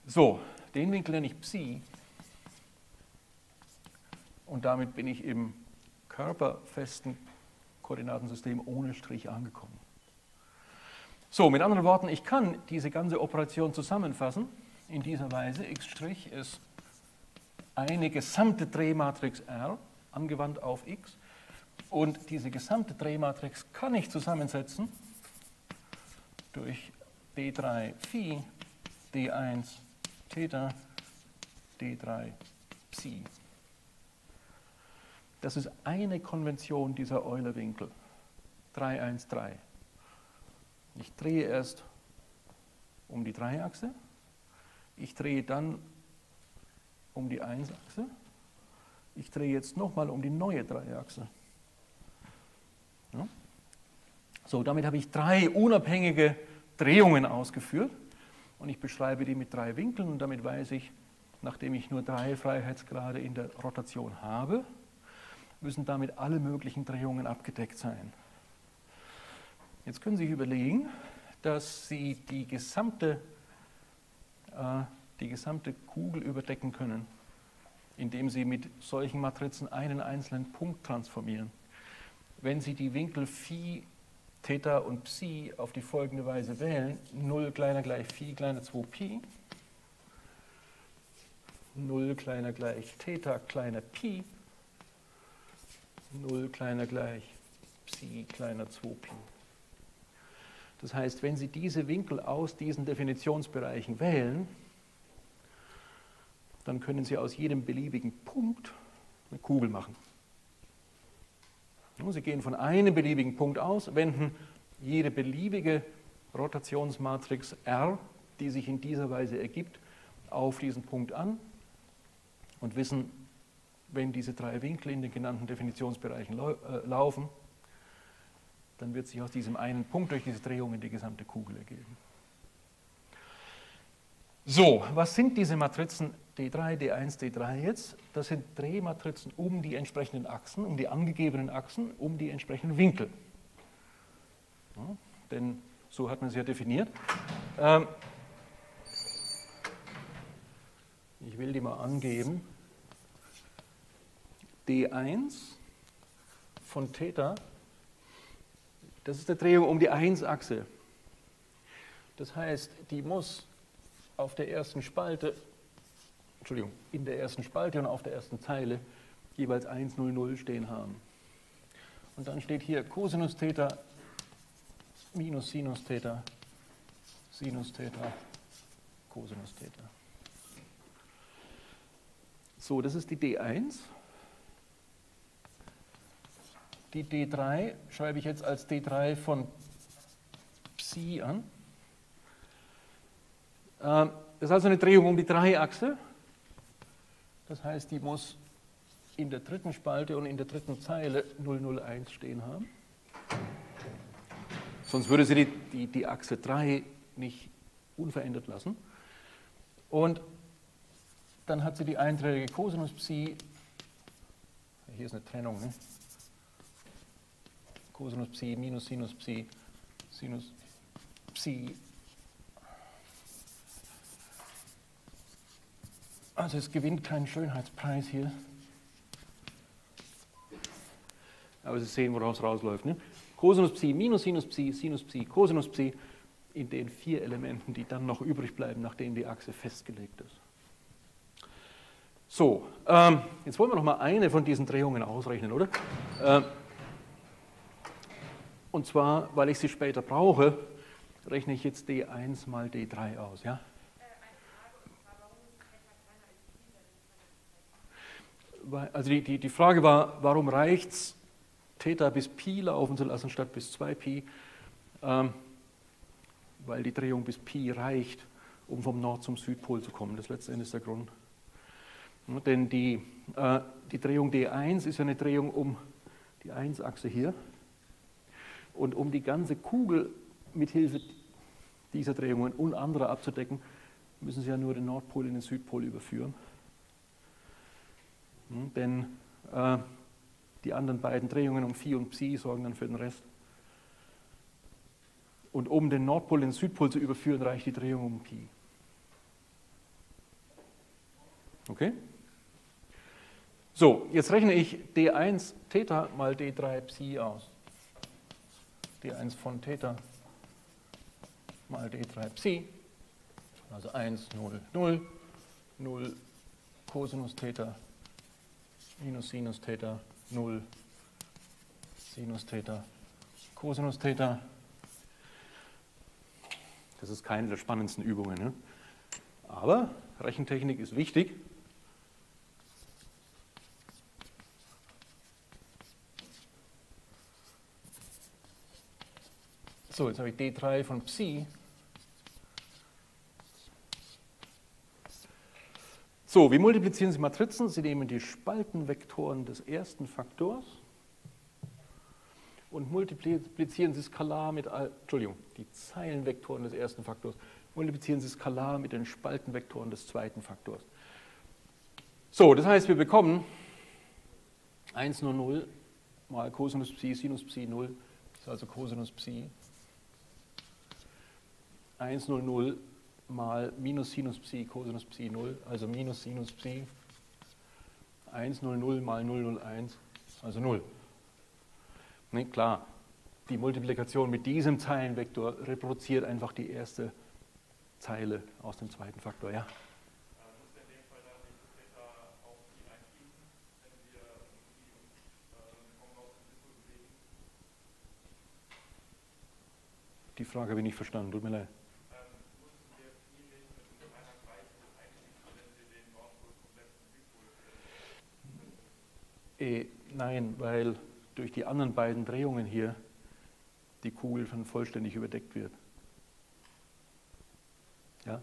So, den Winkel nenne ich Psi. Und damit bin ich im körperfesten Koordinatensystem ohne Strich angekommen. So, mit anderen Worten, ich kann diese ganze Operation zusammenfassen in dieser Weise. x' ist eine gesamte Drehmatrix R, angewandt auf x. Und diese gesamte Drehmatrix kann ich zusammensetzen durch D3 Phi d1 Theta, d3 Psi. Das ist eine Konvention dieser Eulerwinkel. 313. Ich drehe erst um die Dreiachse, ich drehe dann um die Einsachse, ich drehe jetzt nochmal um die neue Dreiachse. Ja? So, damit habe ich drei unabhängige Drehungen ausgeführt und ich beschreibe die mit drei Winkeln und damit weiß ich, nachdem ich nur drei Freiheitsgrade in der Rotation habe, müssen damit alle möglichen Drehungen abgedeckt sein. Jetzt können Sie sich überlegen, dass Sie die gesamte, äh, die gesamte Kugel überdecken können, indem Sie mit solchen Matrizen einen einzelnen Punkt transformieren. Wenn Sie die Winkel Phi, Theta und Psi auf die folgende Weise wählen, 0 kleiner gleich Phi kleiner 2Pi, 0 kleiner gleich Theta kleiner Pi, 0 kleiner gleich Psi kleiner 2Pi. Das heißt, wenn Sie diese Winkel aus diesen Definitionsbereichen wählen, dann können Sie aus jedem beliebigen Punkt eine Kugel machen. Sie gehen von einem beliebigen Punkt aus, wenden jede beliebige Rotationsmatrix R, die sich in dieser Weise ergibt, auf diesen Punkt an und wissen, wenn diese drei Winkel in den genannten Definitionsbereichen lau äh, laufen, dann wird sich aus diesem einen Punkt durch diese Drehungen die gesamte Kugel ergeben. So, was sind diese Matrizen D3, D1, D3 jetzt? Das sind Drehmatrizen um die entsprechenden Achsen, um die angegebenen Achsen, um die entsprechenden Winkel. Ja, denn so hat man sie ja definiert. Ähm, ich will die mal angeben. D1 von Theta das ist eine Drehung um die 1-Achse. Das heißt, die muss auf der ersten Spalte, Entschuldigung, in der ersten Spalte und auf der ersten Zeile jeweils 1, 0, 0 stehen haben. Und dann steht hier Cosinus Theta minus Sinus Theta, Sinus Theta, Cosinus Theta. So, das ist die D1. Die D3 schreibe ich jetzt als D3 von Psi an. Ähm, das ist also eine Drehung um die Dreiachse. Das heißt, die muss in der dritten Spalte und in der dritten Zeile 001 stehen haben. Sonst würde sie die, die, die Achse 3 nicht unverändert lassen. Und dann hat sie die einträgige Cosinus Psi. Hier ist eine Trennung. Ne? Cosinus Psi minus Sinus Psi, Sinus Psi. Also es gewinnt keinen Schönheitspreis hier. Aber Sie sehen, woraus rausläuft. Ne? Cosinus Psi minus Sinus Psi, Sinus Psi, Cosinus Psi in den vier Elementen, die dann noch übrig bleiben, nachdem die Achse festgelegt ist. So, ähm, jetzt wollen wir noch mal eine von diesen Drehungen ausrechnen, oder? Ähm, und zwar, weil ich sie später brauche, rechne ich jetzt D1 mal D3 aus. Ja? Also die, die, die Frage war, warum reicht es, Theta bis Pi laufen zu lassen statt bis 2Pi? Ähm, weil die Drehung bis Pi reicht, um vom Nord zum Südpol zu kommen. Das ist letztendlich der Grund. Ja, denn die, äh, die Drehung D1 ist ja eine Drehung um die 1-Achse hier. Und um die ganze Kugel mit Hilfe dieser Drehungen und anderer abzudecken, müssen Sie ja nur den Nordpol in den Südpol überführen. Hm, denn äh, die anderen beiden Drehungen um Phi und Psi sorgen dann für den Rest. Und um den Nordpol in den Südpol zu überführen, reicht die Drehung um Pi. Okay? So, jetzt rechne ich d1 Theta mal d3 Psi aus d1 von Theta mal d3 Psi, also 1, 0, 0, 0 Cosinus Theta minus Sinus Theta, 0 Sinus Theta, Cosinus Theta. Das ist keine der spannendsten Übungen. Ne? Aber Rechentechnik ist wichtig. So, jetzt habe ich D3 von Psi. So, wie multiplizieren Sie Matrizen? Sie nehmen die Spaltenvektoren des ersten Faktors und multiplizieren Sie skalar mit, Entschuldigung, die Zeilenvektoren des ersten Faktors, multiplizieren Sie skalar mit den Spaltenvektoren des zweiten Faktors. So, das heißt, wir bekommen 1 nur 0 mal Cosinus Psi, Sinus Psi 0, das ist also Cosinus Psi. 1 0 0 mal minus Sinus Psi, Cosinus Psi 0, also minus Sinus Psi. 1 0 0 mal 0 0 1, also 0. Ne, klar, die Multiplikation mit diesem Zeilenvektor reproduziert einfach die erste Zeile aus dem zweiten Faktor. Ja? Die Frage habe ich nicht verstanden, tut mir leid. Äh, nein, weil durch die anderen beiden Drehungen hier die Kugel schon vollständig überdeckt wird. Ja?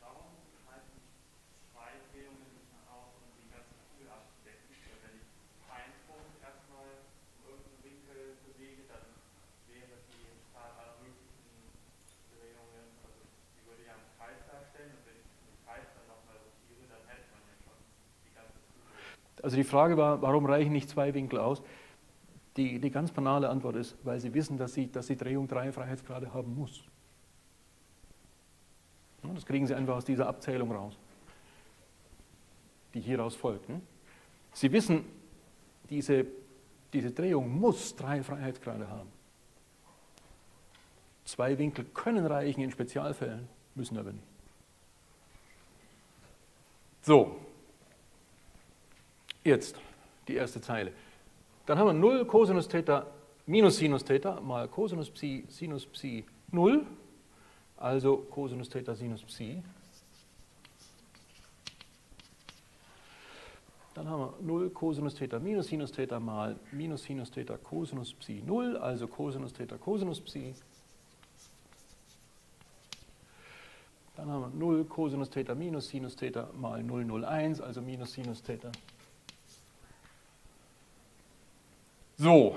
Warum halten zwei Drehungen aus, um die ganze Kugel abzudecken? Wenn ich einen Punkt erstmal um irgendeinen Winkel bewege, dann wäre die Zahl aller möglichen Drehungen, also die würde ja einen Kreis darstellen und wenn ich den Kreis dann nochmal rotiere, dann hält man ja schon die ganze Kugel. Also die Frage war, warum reichen nicht zwei Winkel aus? Die, die ganz banale Antwort ist, weil sie wissen, dass sie, dass die Drehung drei Freiheitsgrade haben muss. Das kriegen sie einfach aus dieser Abzählung raus, die hieraus folgt. Sie wissen, diese, diese Drehung muss drei Freiheitsgrade haben. Zwei Winkel können reichen in Spezialfällen, müssen aber nicht. So, jetzt die erste Zeile. Dann haben wir 0 Cosinus Theta minus Sinus Theta mal Cosinus Psi Sinus Psi 0, also Cosinus Theta Sinus Psi. Dann haben wir 0 Cosinus Theta minus Sinus Theta mal minus Sinus Theta Cosinus Psi 0, also Cosinus Theta Cosinus Psi. Dann haben wir 0 Cosinus Theta minus Sinus Theta mal 001, also minus Sinus Theta So,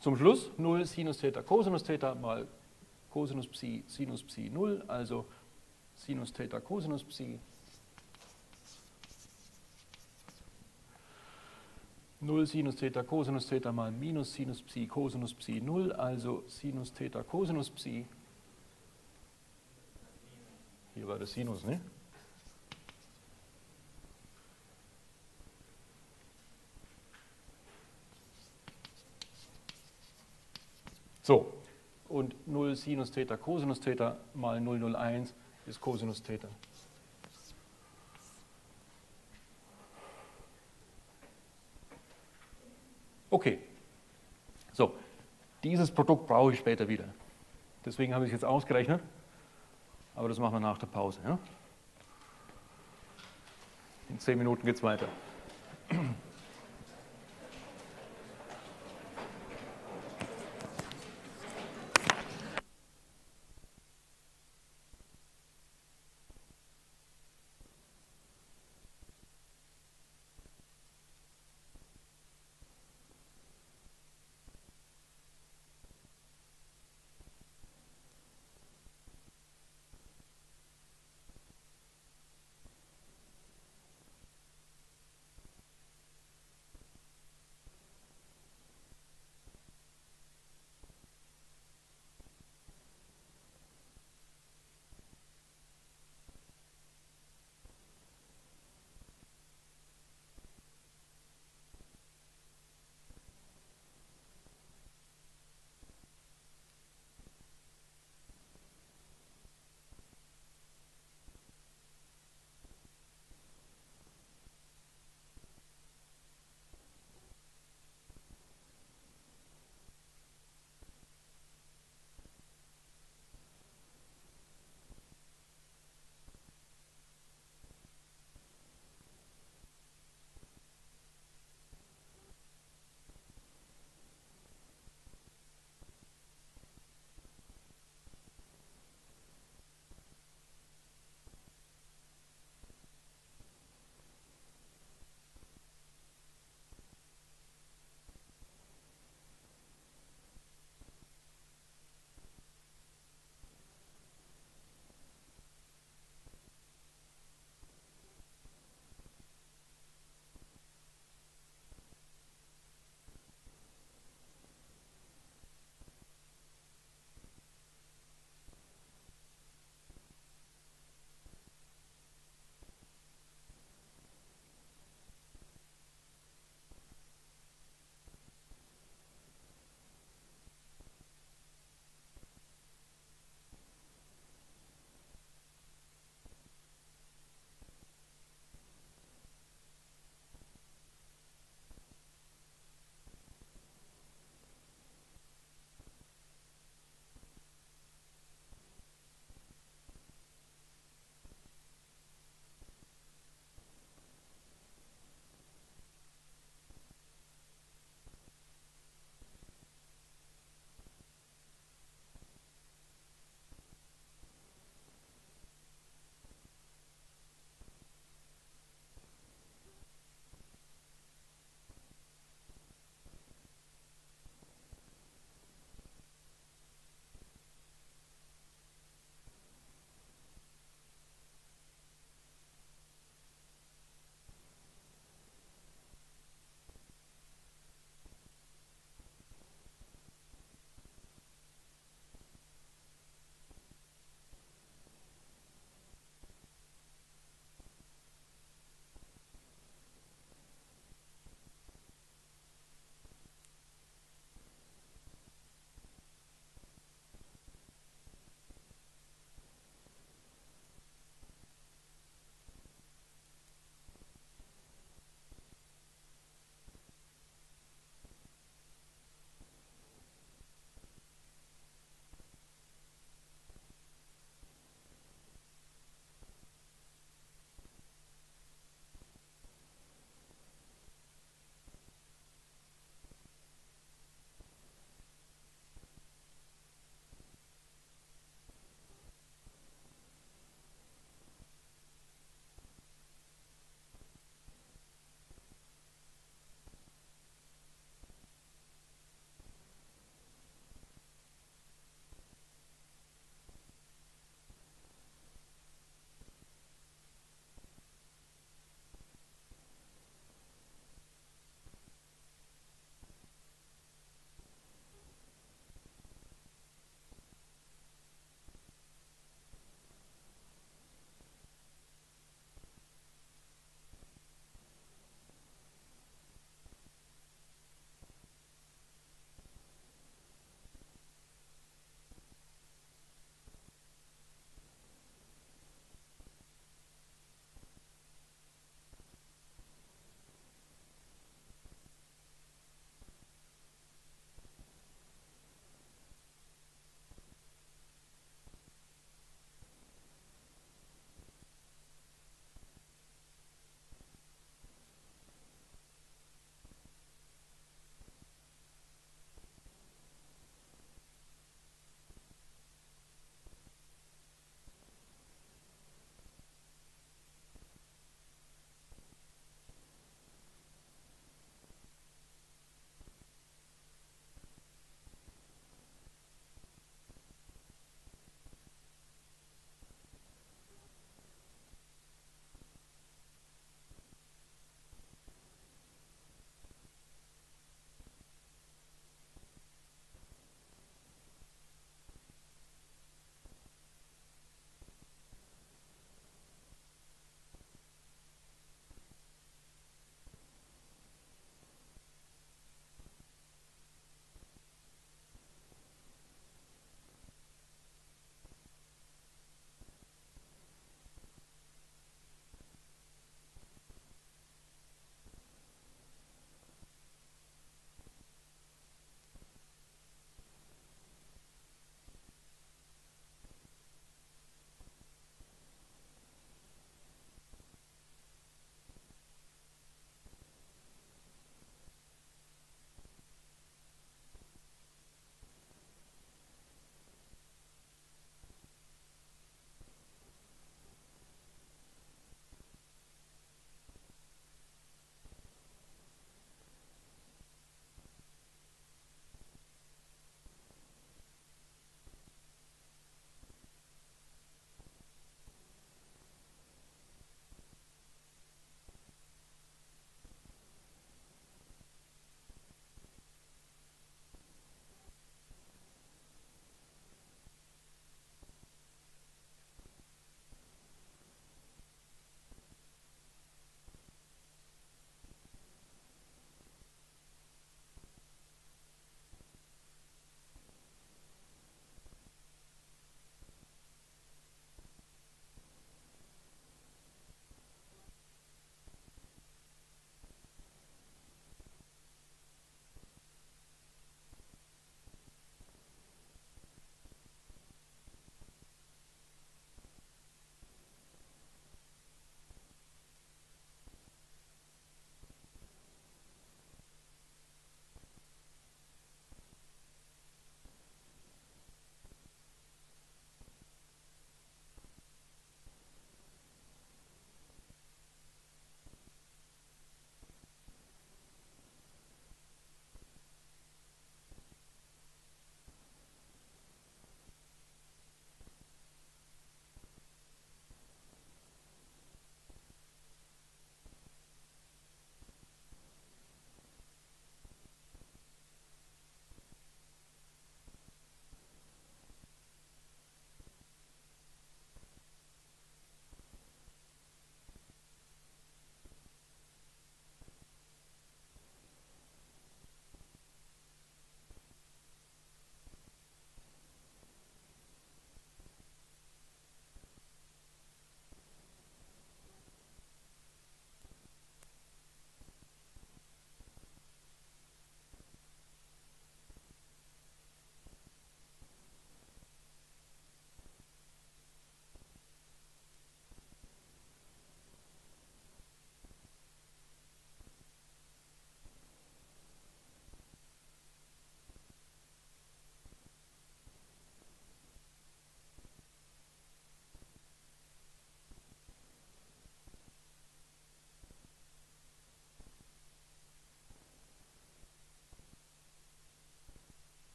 zum Schluss 0 Sinus Theta Cosinus Theta mal Cosinus Psi Sinus Psi 0, also Sinus Theta Cosinus Psi. 0 Sinus Theta Cosinus Theta mal minus Sinus Psi Cosinus Psi 0, also Sinus Theta Cosinus Psi. Hier war das Sinus, ne? So, und 0 Sinus Theta Cosinus Theta mal 001 ist Cosinus Theta. Okay, so, dieses Produkt brauche ich später wieder. Deswegen habe ich es jetzt ausgerechnet, aber das machen wir nach der Pause. Ja? In zehn Minuten geht es weiter.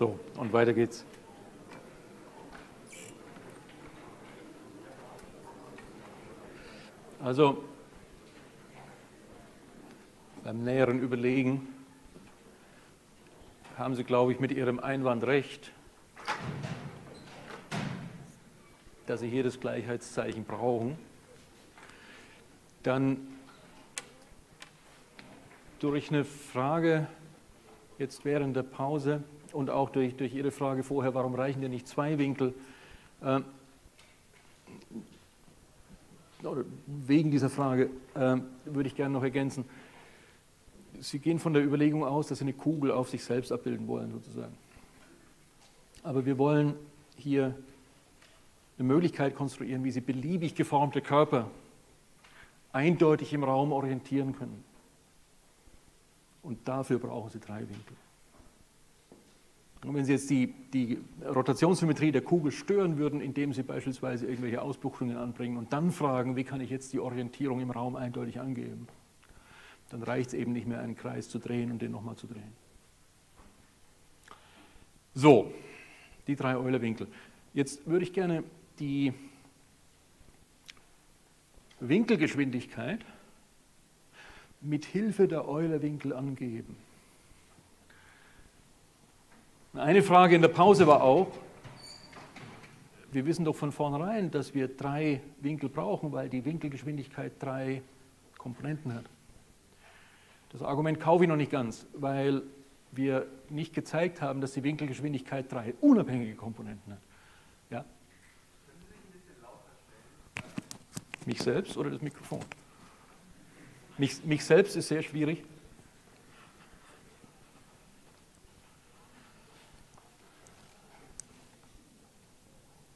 So, und weiter geht's. Also beim näheren Überlegen haben Sie, glaube ich, mit Ihrem Einwand recht, dass Sie hier das Gleichheitszeichen brauchen. Dann durch eine Frage jetzt während der Pause und auch durch, durch Ihre Frage vorher, warum reichen denn nicht zwei Winkel, äh, oder wegen dieser Frage äh, würde ich gerne noch ergänzen, Sie gehen von der Überlegung aus, dass Sie eine Kugel auf sich selbst abbilden wollen, sozusagen. Aber wir wollen hier eine Möglichkeit konstruieren, wie Sie beliebig geformte Körper eindeutig im Raum orientieren können. Und dafür brauchen Sie drei Winkel. Und wenn Sie jetzt die, die Rotationssymmetrie der Kugel stören würden, indem Sie beispielsweise irgendwelche Ausbuchtungen anbringen und dann fragen, wie kann ich jetzt die Orientierung im Raum eindeutig angeben, dann reicht es eben nicht mehr, einen Kreis zu drehen und den nochmal zu drehen. So, die drei Eulerwinkel. Jetzt würde ich gerne die Winkelgeschwindigkeit mit Hilfe der Eulerwinkel angeben. Eine Frage in der Pause war auch, wir wissen doch von vornherein, dass wir drei Winkel brauchen, weil die Winkelgeschwindigkeit drei Komponenten hat. Das Argument kaufe ich noch nicht ganz, weil wir nicht gezeigt haben, dass die Winkelgeschwindigkeit drei unabhängige Komponenten hat. Ja? Mich selbst oder das Mikrofon? Mich, mich selbst ist sehr schwierig.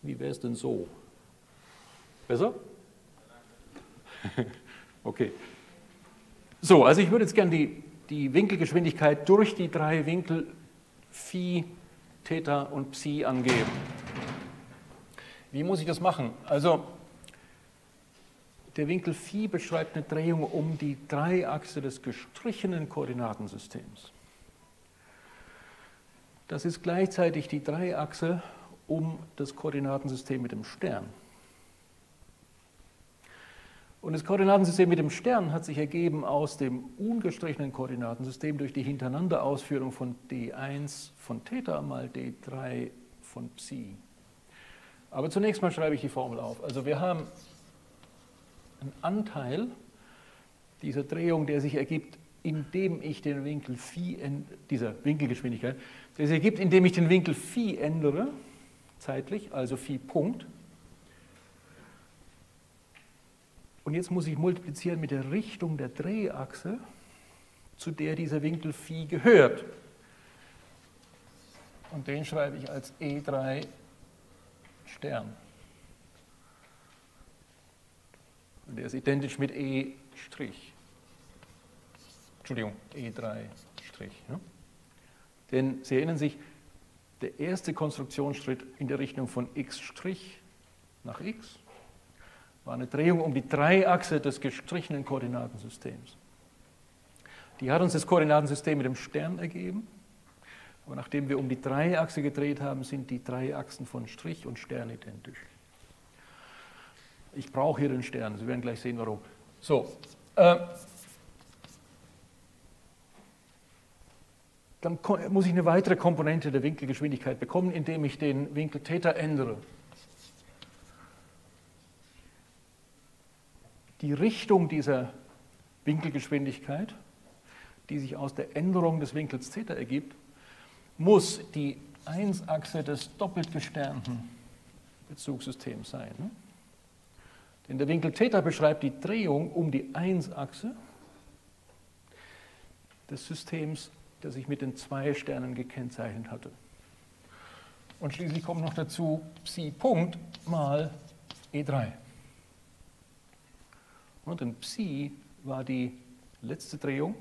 Wie wäre es denn so? Besser? okay. So, also ich würde jetzt gerne die, die Winkelgeschwindigkeit durch die drei Winkel Phi, Theta und Psi angeben. Wie muss ich das machen? Also der Winkel Phi beschreibt eine Drehung um die Dreiachse des gestrichenen Koordinatensystems. Das ist gleichzeitig die Dreiachse um das Koordinatensystem mit dem Stern. Und das Koordinatensystem mit dem Stern hat sich ergeben aus dem ungestrichenen Koordinatensystem durch die Hintereinanderausführung von d1 von Theta mal d3 von Psi. Aber zunächst mal schreibe ich die Formel auf. Also wir haben einen Anteil dieser Drehung, der sich ergibt, indem ich den Winkel Phi, dieser Winkelgeschwindigkeit, der sich ergibt, indem ich den Winkel Phi ändere, zeitlich, also Phi Punkt. Und jetzt muss ich multiplizieren mit der Richtung der Drehachse, zu der dieser Winkel Phi gehört. Und den schreibe ich als E3 Stern. Und der ist identisch mit E'. Entschuldigung, E3 Strich. Ja? Denn Sie erinnern sich, der erste Konstruktionsschritt in der Richtung von x' nach x war eine Drehung um die Dreiachse des gestrichenen Koordinatensystems. Die hat uns das Koordinatensystem mit dem Stern ergeben. Aber nachdem wir um die Dreiachse gedreht haben, sind die drei Achsen von Strich und Stern identisch. Ich brauche hier den Stern, Sie werden gleich sehen, warum. So, äh, dann muss ich eine weitere Komponente der Winkelgeschwindigkeit bekommen, indem ich den Winkel Theta ändere. Die Richtung dieser Winkelgeschwindigkeit, die sich aus der Änderung des Winkels Theta ergibt, muss die 1-Achse des doppelt gesternten Bezugssystems sein. Denn der Winkel Theta beschreibt die Drehung um die 1-Achse des Systems der sich mit den zwei Sternen gekennzeichnet hatte. Und schließlich kommt noch dazu Psi Punkt mal E3. Und in Psi war die letzte Drehung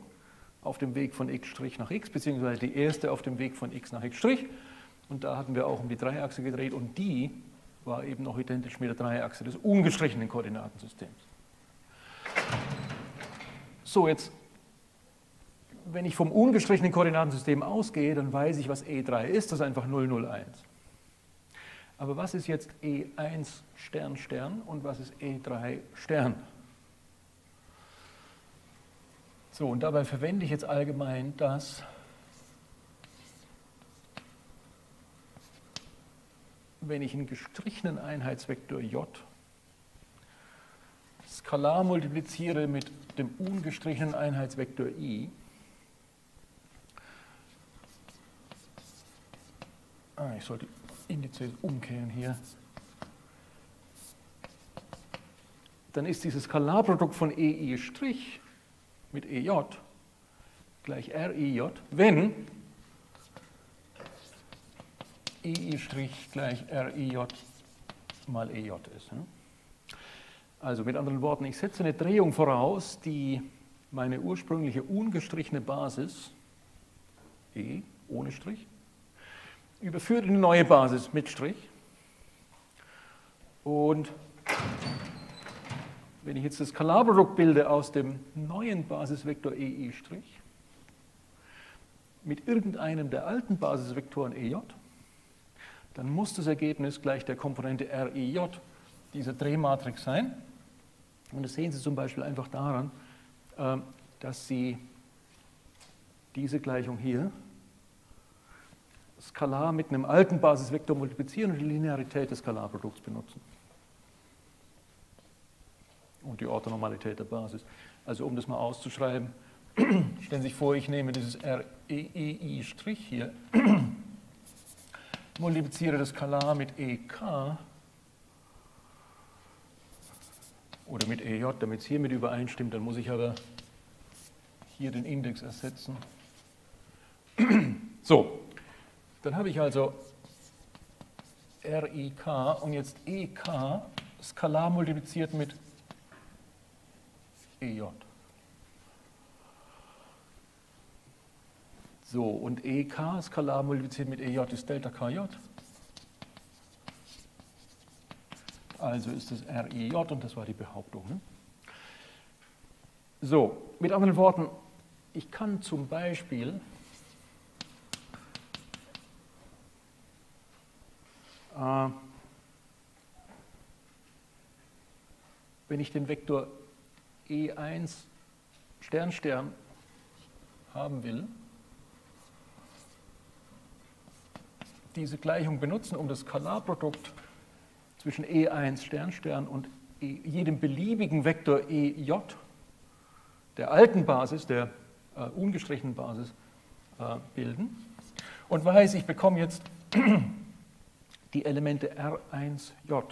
auf dem Weg von x' nach x, beziehungsweise die erste auf dem Weg von x nach x'. Und da hatten wir auch um die Dreiachse gedreht und die war eben noch identisch mit der Dreiachse des ungestrichenen Koordinatensystems. So, jetzt wenn ich vom ungestrichenen Koordinatensystem ausgehe, dann weiß ich, was E3 ist, das ist einfach 001. Aber was ist jetzt E1 Stern Stern und was ist E3 Stern? So, und dabei verwende ich jetzt allgemein das wenn ich einen gestrichenen Einheitsvektor j skalar multipliziere mit dem ungestrichenen Einheitsvektor i, ah, ich sollte Indizes umkehren hier, dann ist dieses Skalarprodukt von EI' mit EJ gleich RIJ, wenn EI' gleich RIJ mal EJ ist. Also mit anderen Worten, ich setze eine Drehung voraus, die meine ursprüngliche ungestrichene Basis, E ohne Strich, überführt in eine neue Basis mit Strich. Und wenn ich jetzt das Skalarprodukt bilde aus dem neuen Basisvektor EI' mit irgendeinem der alten Basisvektoren EJ, dann muss das Ergebnis gleich der Komponente RIJ dieser Drehmatrix sein. Und das sehen Sie zum Beispiel einfach daran, ähm, dass Sie diese Gleichung hier skalar mit einem alten Basisvektor multiplizieren und die Linearität des Skalarprodukts benutzen. Und die Orthonormalität der Basis. Also um das mal auszuschreiben, stellen Sie sich vor, ich nehme dieses REI' hier multipliziere das Skalar mit EK oder mit EJ, damit es hiermit übereinstimmt, dann muss ich aber hier den Index ersetzen. So, dann habe ich also RIK und jetzt EK Skalar multipliziert mit EJ. So, und EK skalar multipliziert mit EJ ist Delta KJ. Also ist es RIJ und das war die Behauptung. Ne? So, mit anderen Worten, ich kann zum Beispiel wenn ich den Vektor E1 Stern Stern haben will, diese Gleichung benutzen, um das Skalarprodukt zwischen E1 Stern Stern und e, jedem beliebigen Vektor EJ, der alten Basis, der äh, ungestrichenen Basis, äh, bilden. Und weiß, ich bekomme jetzt die Elemente R1J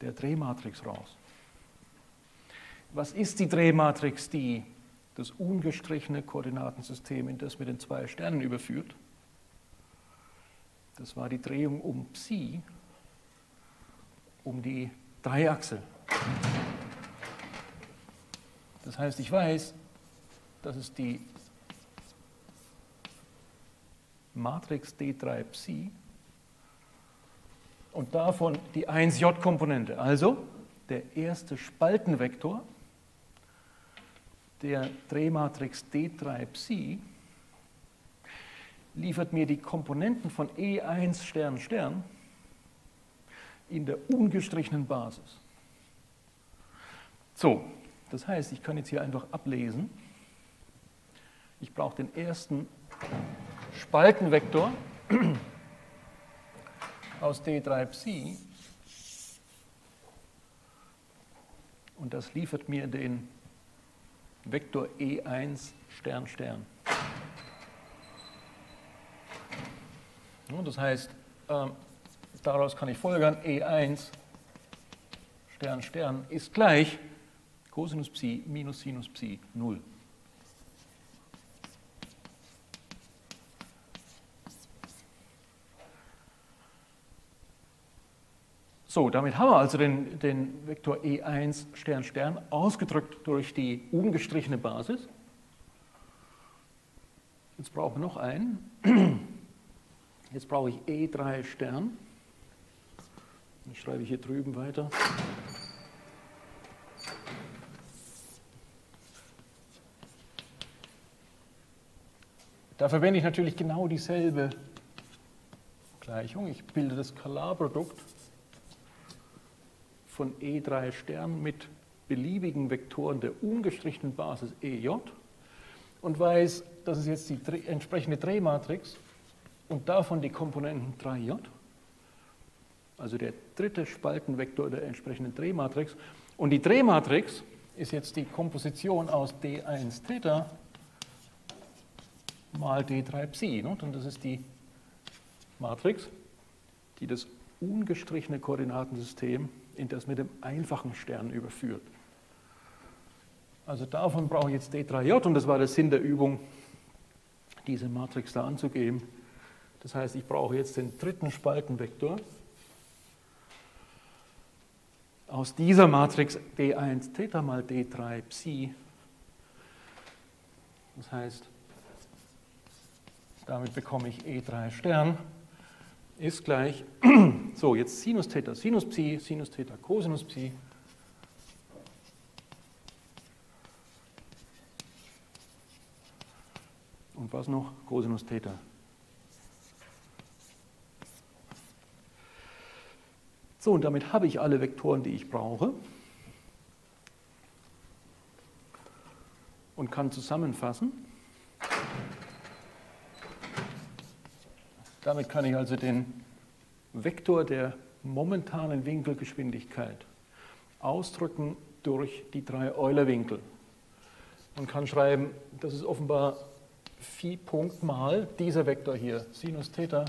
der Drehmatrix raus. Was ist die Drehmatrix, die das ungestrichene Koordinatensystem in das mit den zwei Sternen überführt. Das war die Drehung um Psi, um die Dreiachse. Das heißt, ich weiß, dass es die Matrix D3 Psi und davon die 1J-Komponente. Also der erste Spaltenvektor der Drehmatrix D3 Psi liefert mir die Komponenten von E1 Stern Stern in der ungestrichenen Basis. So, das heißt, ich kann jetzt hier einfach ablesen. Ich brauche den ersten Spaltenvektor aus D3 Psi und das liefert mir den Vektor E1 Stern Stern. Das heißt, ähm, daraus kann ich folgern, E1 Stern Stern ist gleich Cosinus Psi minus Sinus Psi 0. So, damit haben wir also den, den Vektor E1 Stern Stern ausgedrückt durch die ungestrichene Basis. Jetzt brauchen wir noch einen. Jetzt brauche ich E3 Stern. Ich schreibe hier drüben weiter. Da verwende ich natürlich genau dieselbe Gleichung. Ich bilde das Skalarprodukt von E3 Stern mit beliebigen Vektoren der ungestrichenen Basis EJ und weiß, das ist jetzt die entsprechende Drehmatrix und davon die Komponenten 3J, also der dritte Spaltenvektor der entsprechenden Drehmatrix. Und die Drehmatrix ist jetzt die Komposition aus D1 Theta mal D3 Psi. Ne? Und das ist die Matrix, die das ungestrichene Koordinatensystem in das mit dem einfachen Stern überführt. Also davon brauche ich jetzt D3J und das war der Sinn der Übung, diese Matrix da anzugeben. Das heißt, ich brauche jetzt den dritten Spaltenvektor aus dieser Matrix D1 Theta mal D3 Psi. Das heißt, damit bekomme ich E3 Stern ist gleich, so jetzt Sinus Theta Sinus Psi, Sinus Theta Cosinus Psi. Und was noch? Cosinus Theta. So, und damit habe ich alle Vektoren, die ich brauche. Und kann zusammenfassen. Damit kann ich also den Vektor der momentanen Winkelgeschwindigkeit ausdrücken durch die drei Eulerwinkel und kann schreiben, das ist offenbar Phi Punkt mal dieser Vektor hier, Sinus Theta,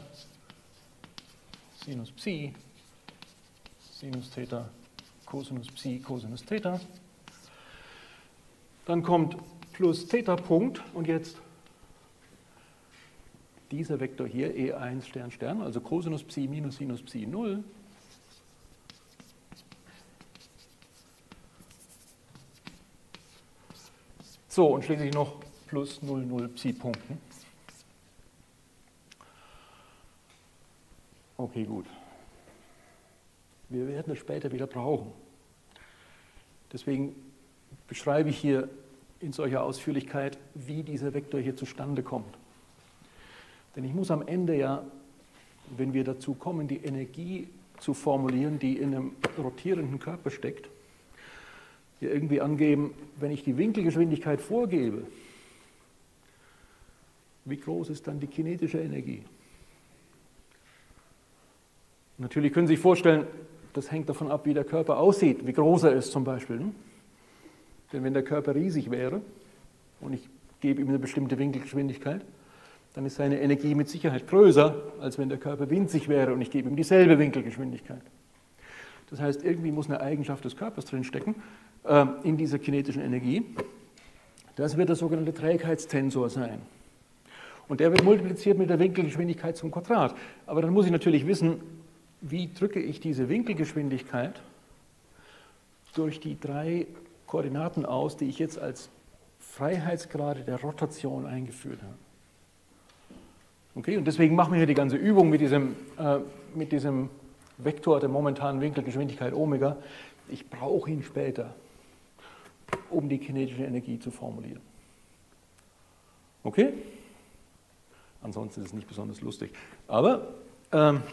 Sinus Psi, Sinus Theta, Cosinus Psi, Cosinus Theta. Dann kommt plus Theta Punkt und jetzt dieser Vektor hier, E1 Stern Stern, also Cosinus Psi minus Sinus Psi 0, So, und schließlich noch plus 0, 0 Psi-Punkten. Okay, gut. Wir werden es später wieder brauchen. Deswegen beschreibe ich hier in solcher Ausführlichkeit, wie dieser Vektor hier zustande kommt. Denn ich muss am Ende ja, wenn wir dazu kommen, die Energie zu formulieren, die in einem rotierenden Körper steckt, hier irgendwie angeben, wenn ich die Winkelgeschwindigkeit vorgebe, wie groß ist dann die kinetische Energie? Natürlich können Sie sich vorstellen, das hängt davon ab, wie der Körper aussieht, wie groß er ist zum Beispiel. Ne? Denn wenn der Körper riesig wäre und ich gebe ihm eine bestimmte Winkelgeschwindigkeit, dann ist seine Energie mit Sicherheit größer, als wenn der Körper winzig wäre und ich gebe ihm dieselbe Winkelgeschwindigkeit. Das heißt, irgendwie muss eine Eigenschaft des Körpers drinstecken äh, in dieser kinetischen Energie. Das wird der sogenannte Trägheitstensor sein. Und der wird multipliziert mit der Winkelgeschwindigkeit zum Quadrat. Aber dann muss ich natürlich wissen, wie drücke ich diese Winkelgeschwindigkeit durch die drei Koordinaten aus, die ich jetzt als Freiheitsgrade der Rotation eingeführt habe. Okay, und deswegen machen wir hier die ganze Übung mit diesem, äh, mit diesem Vektor der momentanen Winkelgeschwindigkeit Omega. Ich brauche ihn später, um die kinetische Energie zu formulieren. Okay? Ansonsten ist es nicht besonders lustig. Aber ähm,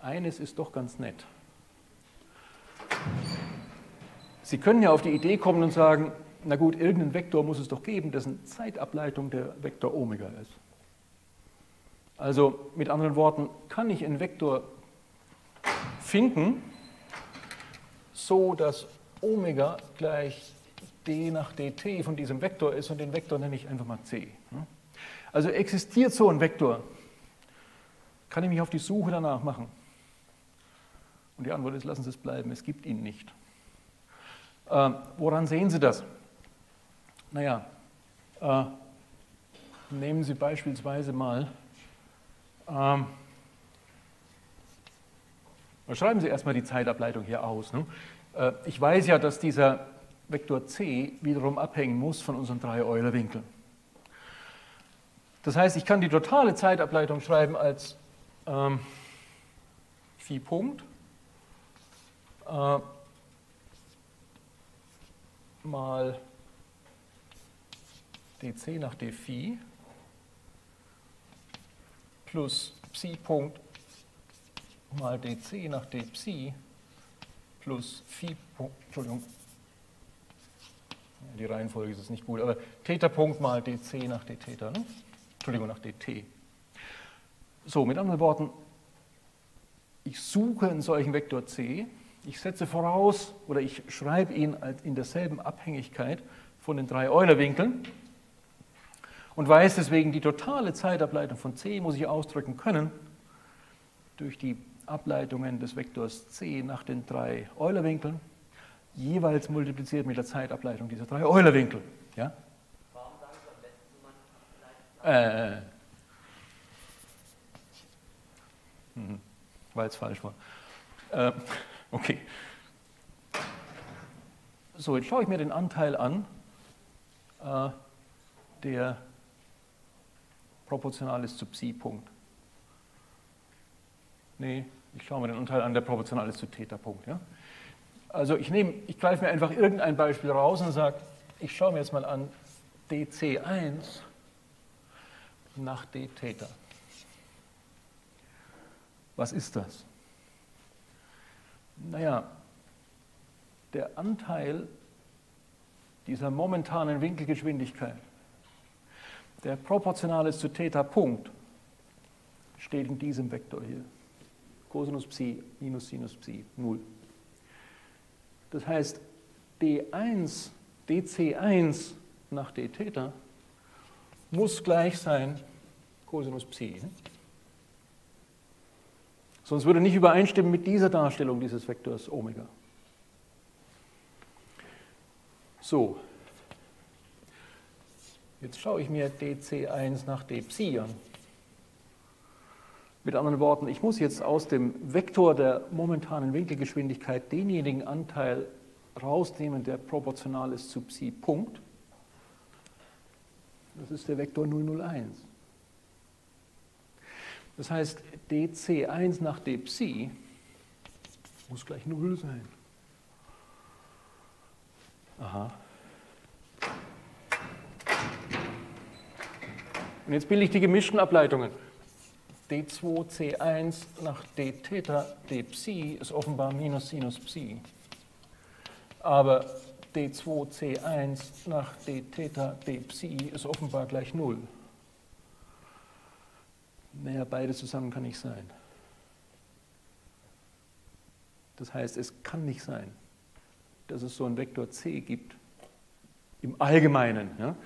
eines ist doch ganz nett. Sie können ja auf die Idee kommen und sagen, na gut, irgendeinen Vektor muss es doch geben, dessen Zeitableitung der Vektor Omega ist. Also mit anderen Worten, kann ich einen Vektor finden, so dass Omega gleich d nach dt von diesem Vektor ist und den Vektor nenne ich einfach mal c. Also existiert so ein Vektor, kann ich mich auf die Suche danach machen? Und die Antwort ist, lassen Sie es bleiben, es gibt ihn nicht. Äh, woran sehen Sie das? Naja, äh, nehmen Sie beispielsweise mal ähm, schreiben Sie erstmal die Zeitableitung hier aus. Ne? Äh, ich weiß ja, dass dieser Vektor c wiederum abhängen muss von unseren drei Eulerwinkeln. Das heißt, ich kann die totale Zeitableitung schreiben als ähm, Phi Punkt äh, mal dc nach d Phi plus Psi-Punkt mal dc nach d Psi plus Phi, Entschuldigung, die Reihenfolge ist jetzt nicht gut, aber Theta-Punkt mal dc nach d Theta, ne? Entschuldigung, nach dt. So, mit anderen Worten, ich suche einen solchen Vektor c, ich setze voraus oder ich schreibe ihn in derselben Abhängigkeit von den drei Eulerwinkeln und weiß deswegen, die totale Zeitableitung von c muss ich ausdrücken können durch die Ableitungen des Vektors c nach den drei Eulerwinkeln, jeweils multipliziert mit der Zeitableitung dieser drei Eulerwinkel. Ja? Warum sagen Sie am besten, äh, hm, weil es falsch war. Äh, okay. So, jetzt schaue ich mir den Anteil an, äh, der proportional ist zu Psi-Punkt. Nee, ich schaue mir den Anteil an, der proportional ist zu Theta-Punkt. Ja? Also ich, nehme, ich greife mir einfach irgendein Beispiel raus und sage, ich schaue mir jetzt mal an dc1 nach d Theta. Was ist das? Naja, der Anteil dieser momentanen Winkelgeschwindigkeit, der proportional ist zu Theta Punkt, steht in diesem Vektor hier. Cosinus Psi minus Sinus Psi, 0. Das heißt, D1, dc1 nach d Theta muss gleich sein Cosinus Psi. Sonst würde nicht übereinstimmen mit dieser Darstellung dieses Vektors Omega. So, jetzt schaue ich mir dc1 nach d Psi an. Mit anderen Worten, ich muss jetzt aus dem Vektor der momentanen Winkelgeschwindigkeit denjenigen Anteil rausnehmen, der proportional ist zu Psi Punkt. Das ist der Vektor 001. Das heißt, dc1 nach d Psi muss gleich 0 sein. Aha. Und jetzt bilde ich die gemischten Ableitungen d2c1 nach d Theta d Psi ist offenbar minus Sinus Psi. Aber d2c1 nach d Theta d Psi ist offenbar gleich 0. Naja, beide zusammen kann nicht sein. Das heißt, es kann nicht sein, dass es so einen Vektor c gibt, im Allgemeinen, ja,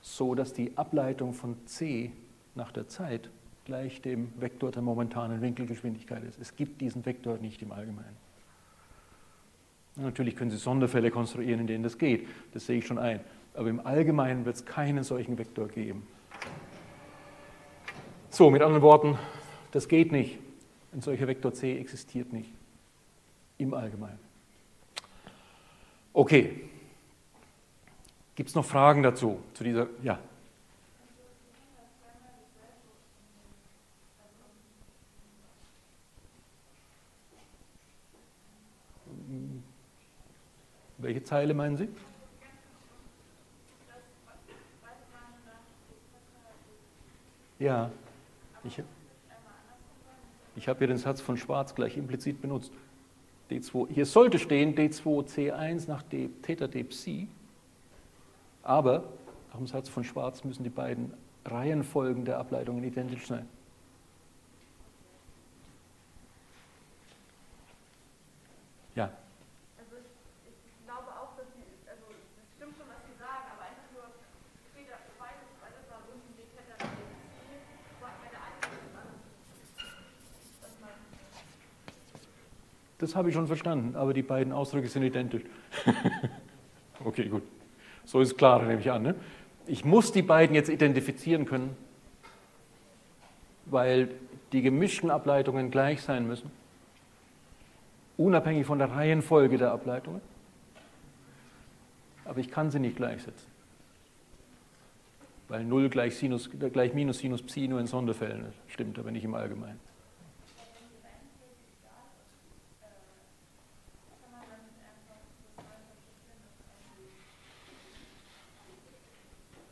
so dass die Ableitung von c nach der Zeit gleich dem Vektor der momentanen Winkelgeschwindigkeit ist. Es gibt diesen Vektor nicht im Allgemeinen. Natürlich können Sie Sonderfälle konstruieren, in denen das geht, das sehe ich schon ein. Aber im Allgemeinen wird es keinen solchen Vektor geben. So, mit anderen Worten, das geht nicht. Ein solcher Vektor c existiert nicht im Allgemeinen. Okay. Gibt es noch Fragen dazu, zu dieser? Ja. Welche Zeile meinen Sie? Ja, ich, ich habe hier den Satz von Schwarz gleich implizit benutzt. D2, hier sollte stehen D2C1 nach D, Theta D Psi, aber nach dem Satz von Schwarz müssen die beiden Reihenfolgen der Ableitungen identisch sein. Ja. Das habe ich schon verstanden, aber die beiden Ausdrücke sind identisch. okay, gut. So ist es klar, nehme ich an. Ne? Ich muss die beiden jetzt identifizieren können, weil die gemischten Ableitungen gleich sein müssen, unabhängig von der Reihenfolge der Ableitungen. Aber ich kann sie nicht gleichsetzen, weil 0 gleich, Sinus, gleich minus Sinus Psi nur in Sonderfällen stimmt, aber nicht im Allgemeinen.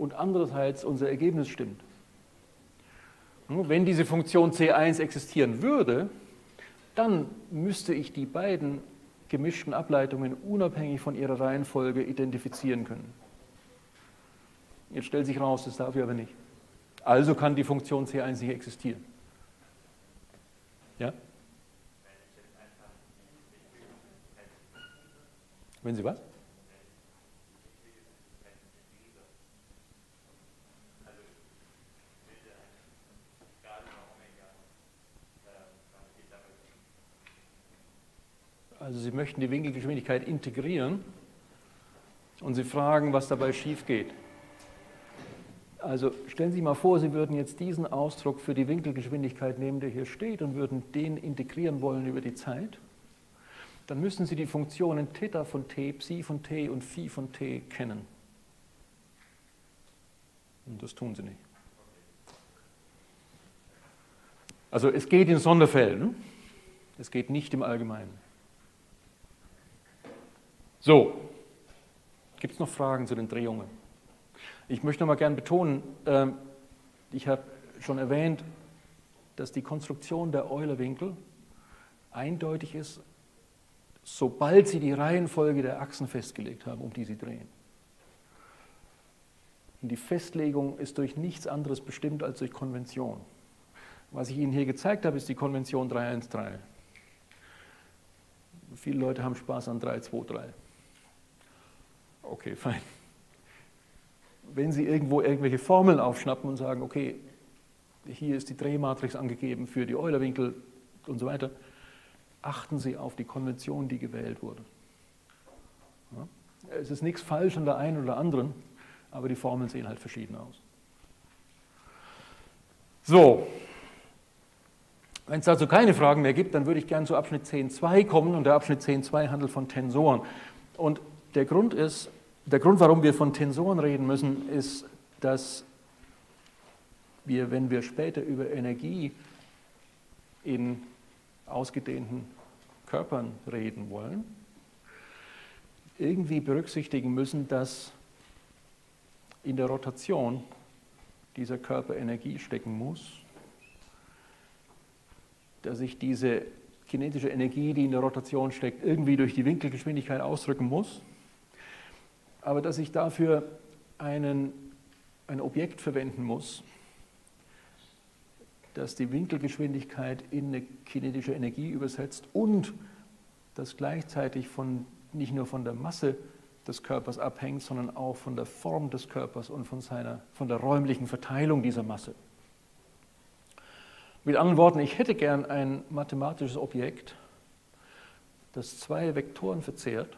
und andererseits unser Ergebnis stimmt. Wenn diese Funktion C1 existieren würde, dann müsste ich die beiden gemischten Ableitungen unabhängig von ihrer Reihenfolge identifizieren können. Jetzt stellt sich raus, das darf ich aber nicht. Also kann die Funktion C1 nicht existieren. Ja? Wenn Sie was? Also Sie möchten die Winkelgeschwindigkeit integrieren und Sie fragen, was dabei schief geht. Also stellen Sie sich mal vor, Sie würden jetzt diesen Ausdruck für die Winkelgeschwindigkeit nehmen, der hier steht, und würden den integrieren wollen über die Zeit. Dann müssen Sie die Funktionen Theta von t, Psi von t und Phi von t kennen. Und das tun Sie nicht. Also es geht in Sonderfällen, es geht nicht im Allgemeinen. So, gibt es noch Fragen zu den Drehungen? Ich möchte noch mal gern betonen, ähm, ich habe schon erwähnt, dass die Konstruktion der Eulerwinkel eindeutig ist, sobald Sie die Reihenfolge der Achsen festgelegt haben, um die Sie drehen. Und die Festlegung ist durch nichts anderes bestimmt als durch Konvention. Was ich Ihnen hier gezeigt habe, ist die Konvention 313. Viele Leute haben Spaß an 323. Okay, fein. Wenn Sie irgendwo irgendwelche Formeln aufschnappen und sagen, okay, hier ist die Drehmatrix angegeben für die Eulerwinkel und so weiter, achten Sie auf die Konvention, die gewählt wurde. Es ist nichts falsch an der einen oder anderen, aber die Formeln sehen halt verschieden aus. So, wenn es dazu keine Fragen mehr gibt, dann würde ich gerne zu Abschnitt 10.2 kommen und der Abschnitt 10.2 handelt von Tensoren. Und der Grund ist, der Grund, warum wir von Tensoren reden müssen, ist, dass wir, wenn wir später über Energie in ausgedehnten Körpern reden wollen, irgendwie berücksichtigen müssen, dass in der Rotation dieser Körper Energie stecken muss, dass ich diese kinetische Energie, die in der Rotation steckt, irgendwie durch die Winkelgeschwindigkeit ausdrücken muss aber dass ich dafür einen, ein Objekt verwenden muss, das die Winkelgeschwindigkeit in eine kinetische Energie übersetzt und das gleichzeitig von, nicht nur von der Masse des Körpers abhängt, sondern auch von der Form des Körpers und von, seiner, von der räumlichen Verteilung dieser Masse. Mit anderen Worten, ich hätte gern ein mathematisches Objekt, das zwei Vektoren verzehrt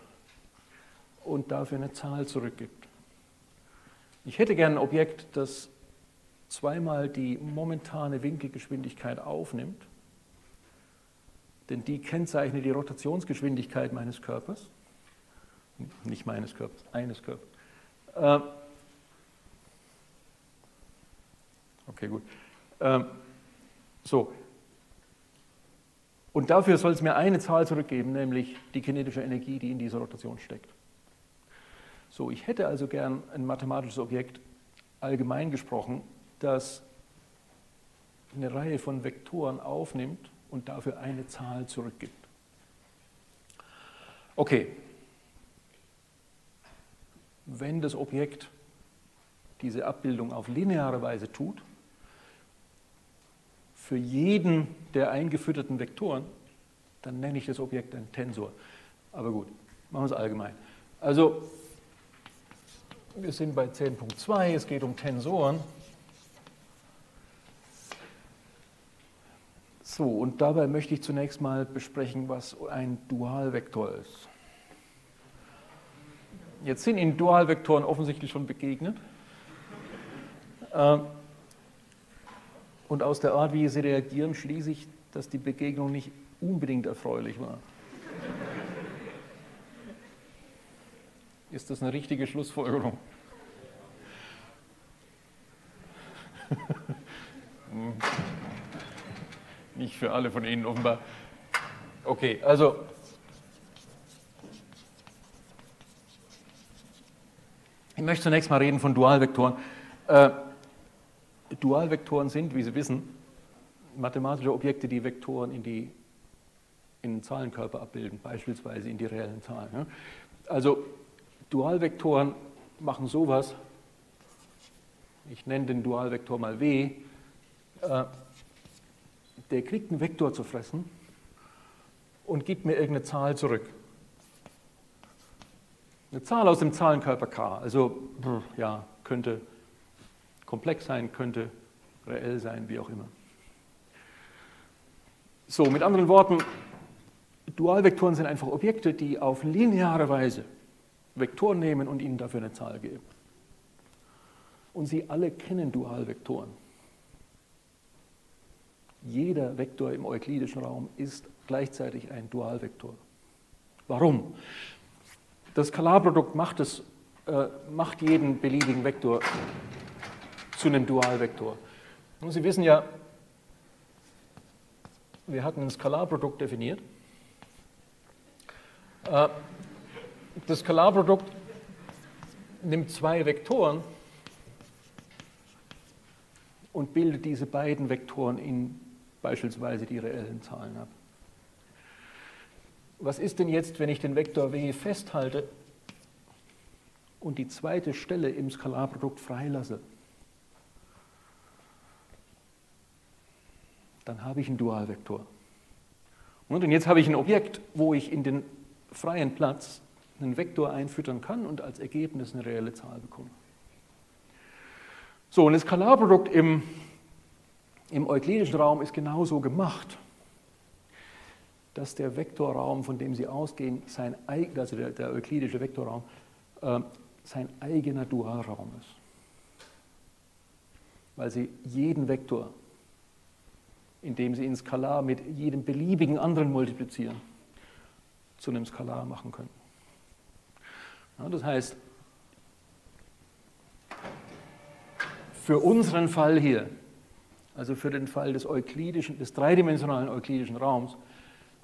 und dafür eine Zahl zurückgibt. Ich hätte gerne ein Objekt, das zweimal die momentane Winkelgeschwindigkeit aufnimmt, denn die kennzeichnet die Rotationsgeschwindigkeit meines Körpers, nicht meines Körpers, eines Körpers. Äh, okay, gut. Ähm, so. Und dafür soll es mir eine Zahl zurückgeben, nämlich die kinetische Energie, die in dieser Rotation steckt. So, ich hätte also gern ein mathematisches Objekt, allgemein gesprochen, das eine Reihe von Vektoren aufnimmt und dafür eine Zahl zurückgibt. Okay, wenn das Objekt diese Abbildung auf lineare Weise tut, für jeden der eingefütterten Vektoren, dann nenne ich das Objekt ein Tensor. Aber gut, machen wir es allgemein. Also wir sind bei 10.2, es geht um Tensoren. So, und dabei möchte ich zunächst mal besprechen, was ein Dualvektor ist. Jetzt sind Ihnen Dualvektoren offensichtlich schon begegnet. Ähm, und aus der Art, wie Sie reagieren, schließe ich, dass die Begegnung nicht unbedingt erfreulich war. Ist das eine richtige Schlussfolgerung? Nicht für alle von Ihnen offenbar. Okay, also ich möchte zunächst mal reden von Dualvektoren. Äh, Dualvektoren sind, wie Sie wissen, mathematische Objekte, die Vektoren in, die, in den Zahlenkörper abbilden, beispielsweise in die reellen Zahlen. Also Dualvektoren machen sowas, ich nenne den Dualvektor mal W, äh, der kriegt einen Vektor zu fressen und gibt mir irgendeine Zahl zurück. Eine Zahl aus dem Zahlenkörper K. Also ja, könnte komplex sein, könnte reell sein, wie auch immer. So, mit anderen Worten, Dualvektoren sind einfach Objekte, die auf lineare Weise Vektoren nehmen und ihnen dafür eine Zahl geben. Und Sie alle kennen Dualvektoren. Jeder Vektor im euklidischen Raum ist gleichzeitig ein Dualvektor. Warum? Das Skalarprodukt macht, es, äh, macht jeden beliebigen Vektor zu einem Dualvektor. Und Sie wissen ja, wir hatten ein Skalarprodukt definiert. Äh, das Skalarprodukt nimmt zwei Vektoren und bildet diese beiden Vektoren in beispielsweise die reellen Zahlen ab. Was ist denn jetzt, wenn ich den Vektor w festhalte und die zweite Stelle im Skalarprodukt freilasse? Dann habe ich einen Dualvektor. Und jetzt habe ich ein Objekt, wo ich in den freien Platz einen Vektor einfüttern kann und als Ergebnis eine reelle Zahl bekomme. So, das Skalarprodukt im, im euklidischen Raum ist genauso gemacht, dass der Vektorraum, von dem Sie ausgehen, sein, also der, der euklidische Vektorraum, äh, sein eigener Dualraum ist. Weil Sie jeden Vektor, indem Sie ihn Skalar mit jedem beliebigen anderen multiplizieren, zu einem Skalar machen können. Das heißt, für unseren Fall hier, also für den Fall des euklidischen, des dreidimensionalen euklidischen Raums,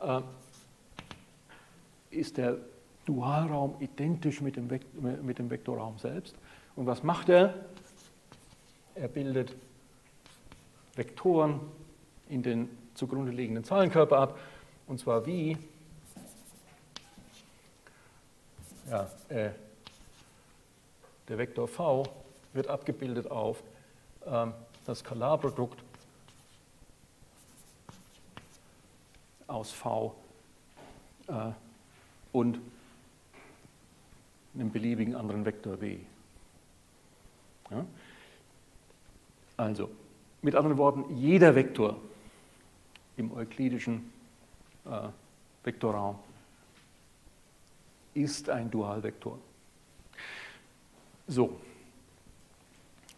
äh, ist der Dualraum identisch mit dem, mit dem Vektorraum selbst. Und was macht er? Er bildet Vektoren in den zugrunde liegenden Zahlenkörper ab, und zwar wie ja, äh, der Vektor v wird abgebildet auf ähm, das Skalarprodukt aus V äh, und einem beliebigen anderen Vektor W. Ja? Also, mit anderen Worten, jeder Vektor im euklidischen äh, Vektorraum ist ein Dualvektor. So,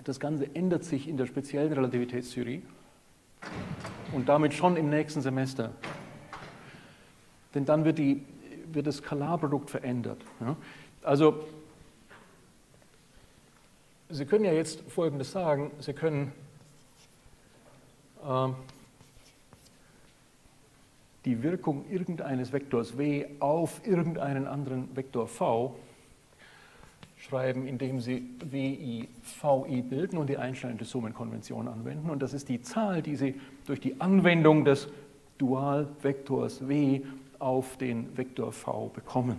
das Ganze ändert sich in der speziellen Relativitätstheorie und damit schon im nächsten Semester. Denn dann wird, die, wird das Skalarprodukt verändert. Ja? Also, Sie können ja jetzt Folgendes sagen. Sie können äh, die Wirkung irgendeines Vektors w auf irgendeinen anderen Vektor v schreiben, indem Sie WI, VI bilden und die einschneidende Summenkonvention anwenden. Und das ist die Zahl, die Sie durch die Anwendung des Dualvektors W auf den Vektor V bekommen.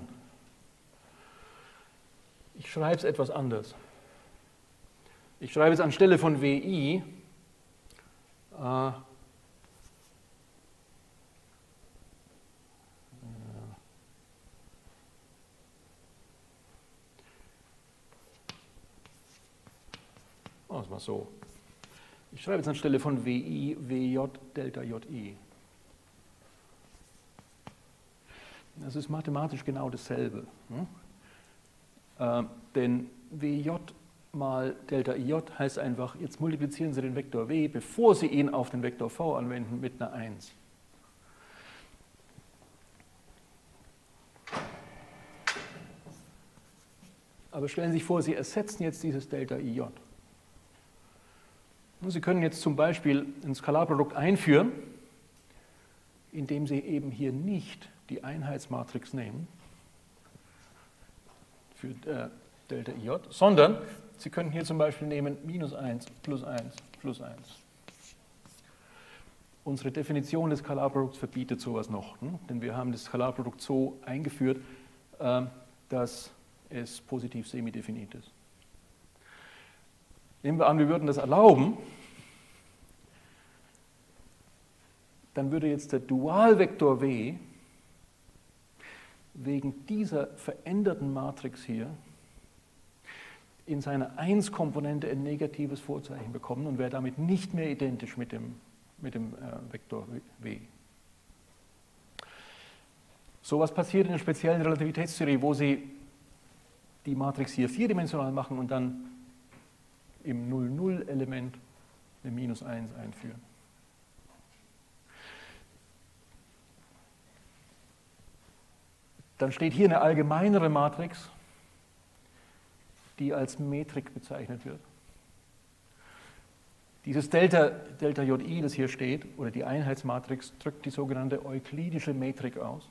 Ich schreibe es etwas anders. Ich schreibe es anstelle von WI äh, Machen wir es mal so. Ich schreibe jetzt anstelle von WI, WJ, Delta JI. Das ist mathematisch genau dasselbe. Ne? Äh, denn WJ mal Delta IJ heißt einfach, jetzt multiplizieren Sie den Vektor W, bevor Sie ihn auf den Vektor V anwenden, mit einer 1. Aber stellen Sie sich vor, Sie ersetzen jetzt dieses Delta IJ. Sie können jetzt zum Beispiel ein Skalarprodukt einführen indem Sie eben hier nicht die Einheitsmatrix nehmen für äh, Delta IJ, sondern Sie können hier zum Beispiel nehmen minus 1, plus 1, plus 1. Unsere Definition des Skalarprodukts verbietet sowas noch, hm? denn wir haben das Skalarprodukt so eingeführt, äh, dass es positiv semidefinit ist. Nehmen wir an, wir würden das erlauben, dann würde jetzt der Dualvektor W wegen dieser veränderten Matrix hier in seiner 1-Komponente ein negatives Vorzeichen bekommen und wäre damit nicht mehr identisch mit dem, mit dem äh, Vektor W. So was passiert in der speziellen Relativitätstheorie, wo Sie die Matrix hier vierdimensional machen und dann im 0,0-Element eine Minus 1 einführen. Dann steht hier eine allgemeinere Matrix, die als Metrik bezeichnet wird. Dieses Delta, Delta JI, das hier steht, oder die Einheitsmatrix, drückt die sogenannte euklidische Metrik aus.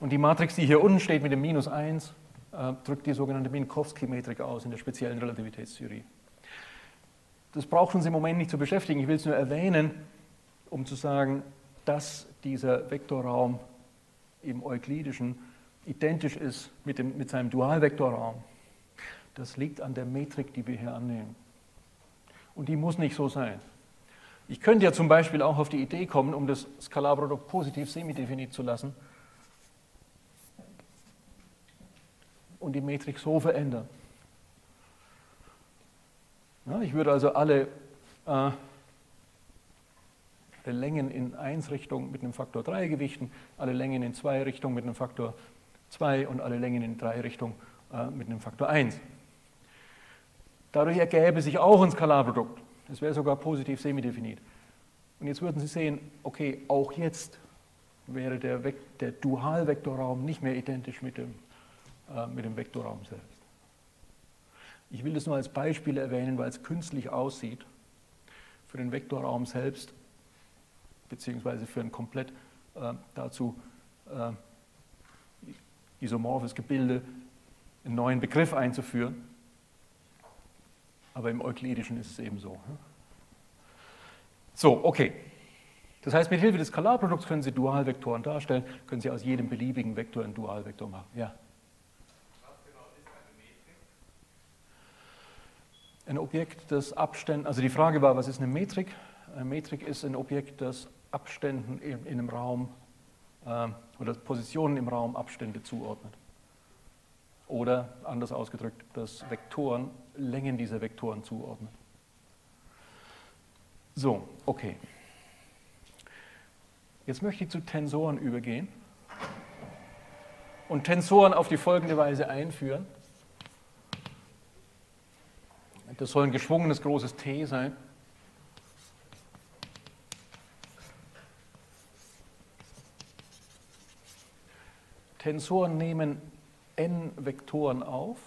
Und die Matrix, die hier unten steht mit dem Minus 1, äh, drückt die sogenannte Minkowski-Metrik aus in der speziellen Relativitätstheorie. Das braucht uns im Moment nicht zu beschäftigen. Ich will es nur erwähnen, um zu sagen, dass dieser Vektorraum im Euklidischen identisch ist mit, dem, mit seinem Dualvektorraum. Das liegt an der Metrik, die wir hier annehmen. Und die muss nicht so sein. Ich könnte ja zum Beispiel auch auf die Idee kommen, um das Skalarprodukt positiv semidefinit zu lassen und die Metrik so verändern. Ja, ich würde also alle äh, Längen in 1 Richtung mit einem Faktor 3 gewichten, alle Längen in 2 Richtungen mit einem Faktor 2 und alle Längen in 3 Richtungen äh, mit einem Faktor 1. Dadurch ergäbe sich auch ein Skalarprodukt. Das wäre sogar positiv semidefinit. Und jetzt würden Sie sehen, okay, auch jetzt wäre der, der Dualvektorraum nicht mehr identisch mit dem, mit dem Vektorraum selbst. Ich will das nur als Beispiel erwähnen, weil es künstlich aussieht. Für den Vektorraum selbst beziehungsweise für ein komplett äh, dazu äh, isomorphes Gebilde einen neuen Begriff einzuführen. Aber im Euklidischen ist es eben so. So, okay. Das heißt, mit Hilfe des Skalarprodukts können Sie Dualvektoren darstellen, können Sie aus jedem beliebigen Vektor einen Dualvektor machen. Ja. Was genau ist eine Metrik? Ein Objekt, das Abstände, also die Frage war, was ist eine Metrik? Eine Metrik ist ein Objekt, das Abständen in, einem Raum äh, oder Positionen im Raum Abstände zuordnet. Oder anders ausgedrückt, dass Vektoren Längen dieser Vektoren zuordnen. So, okay. Jetzt möchte ich zu Tensoren übergehen und Tensoren auf die folgende Weise einführen. Das soll ein geschwungenes großes T sein. Tensoren nehmen n Vektoren auf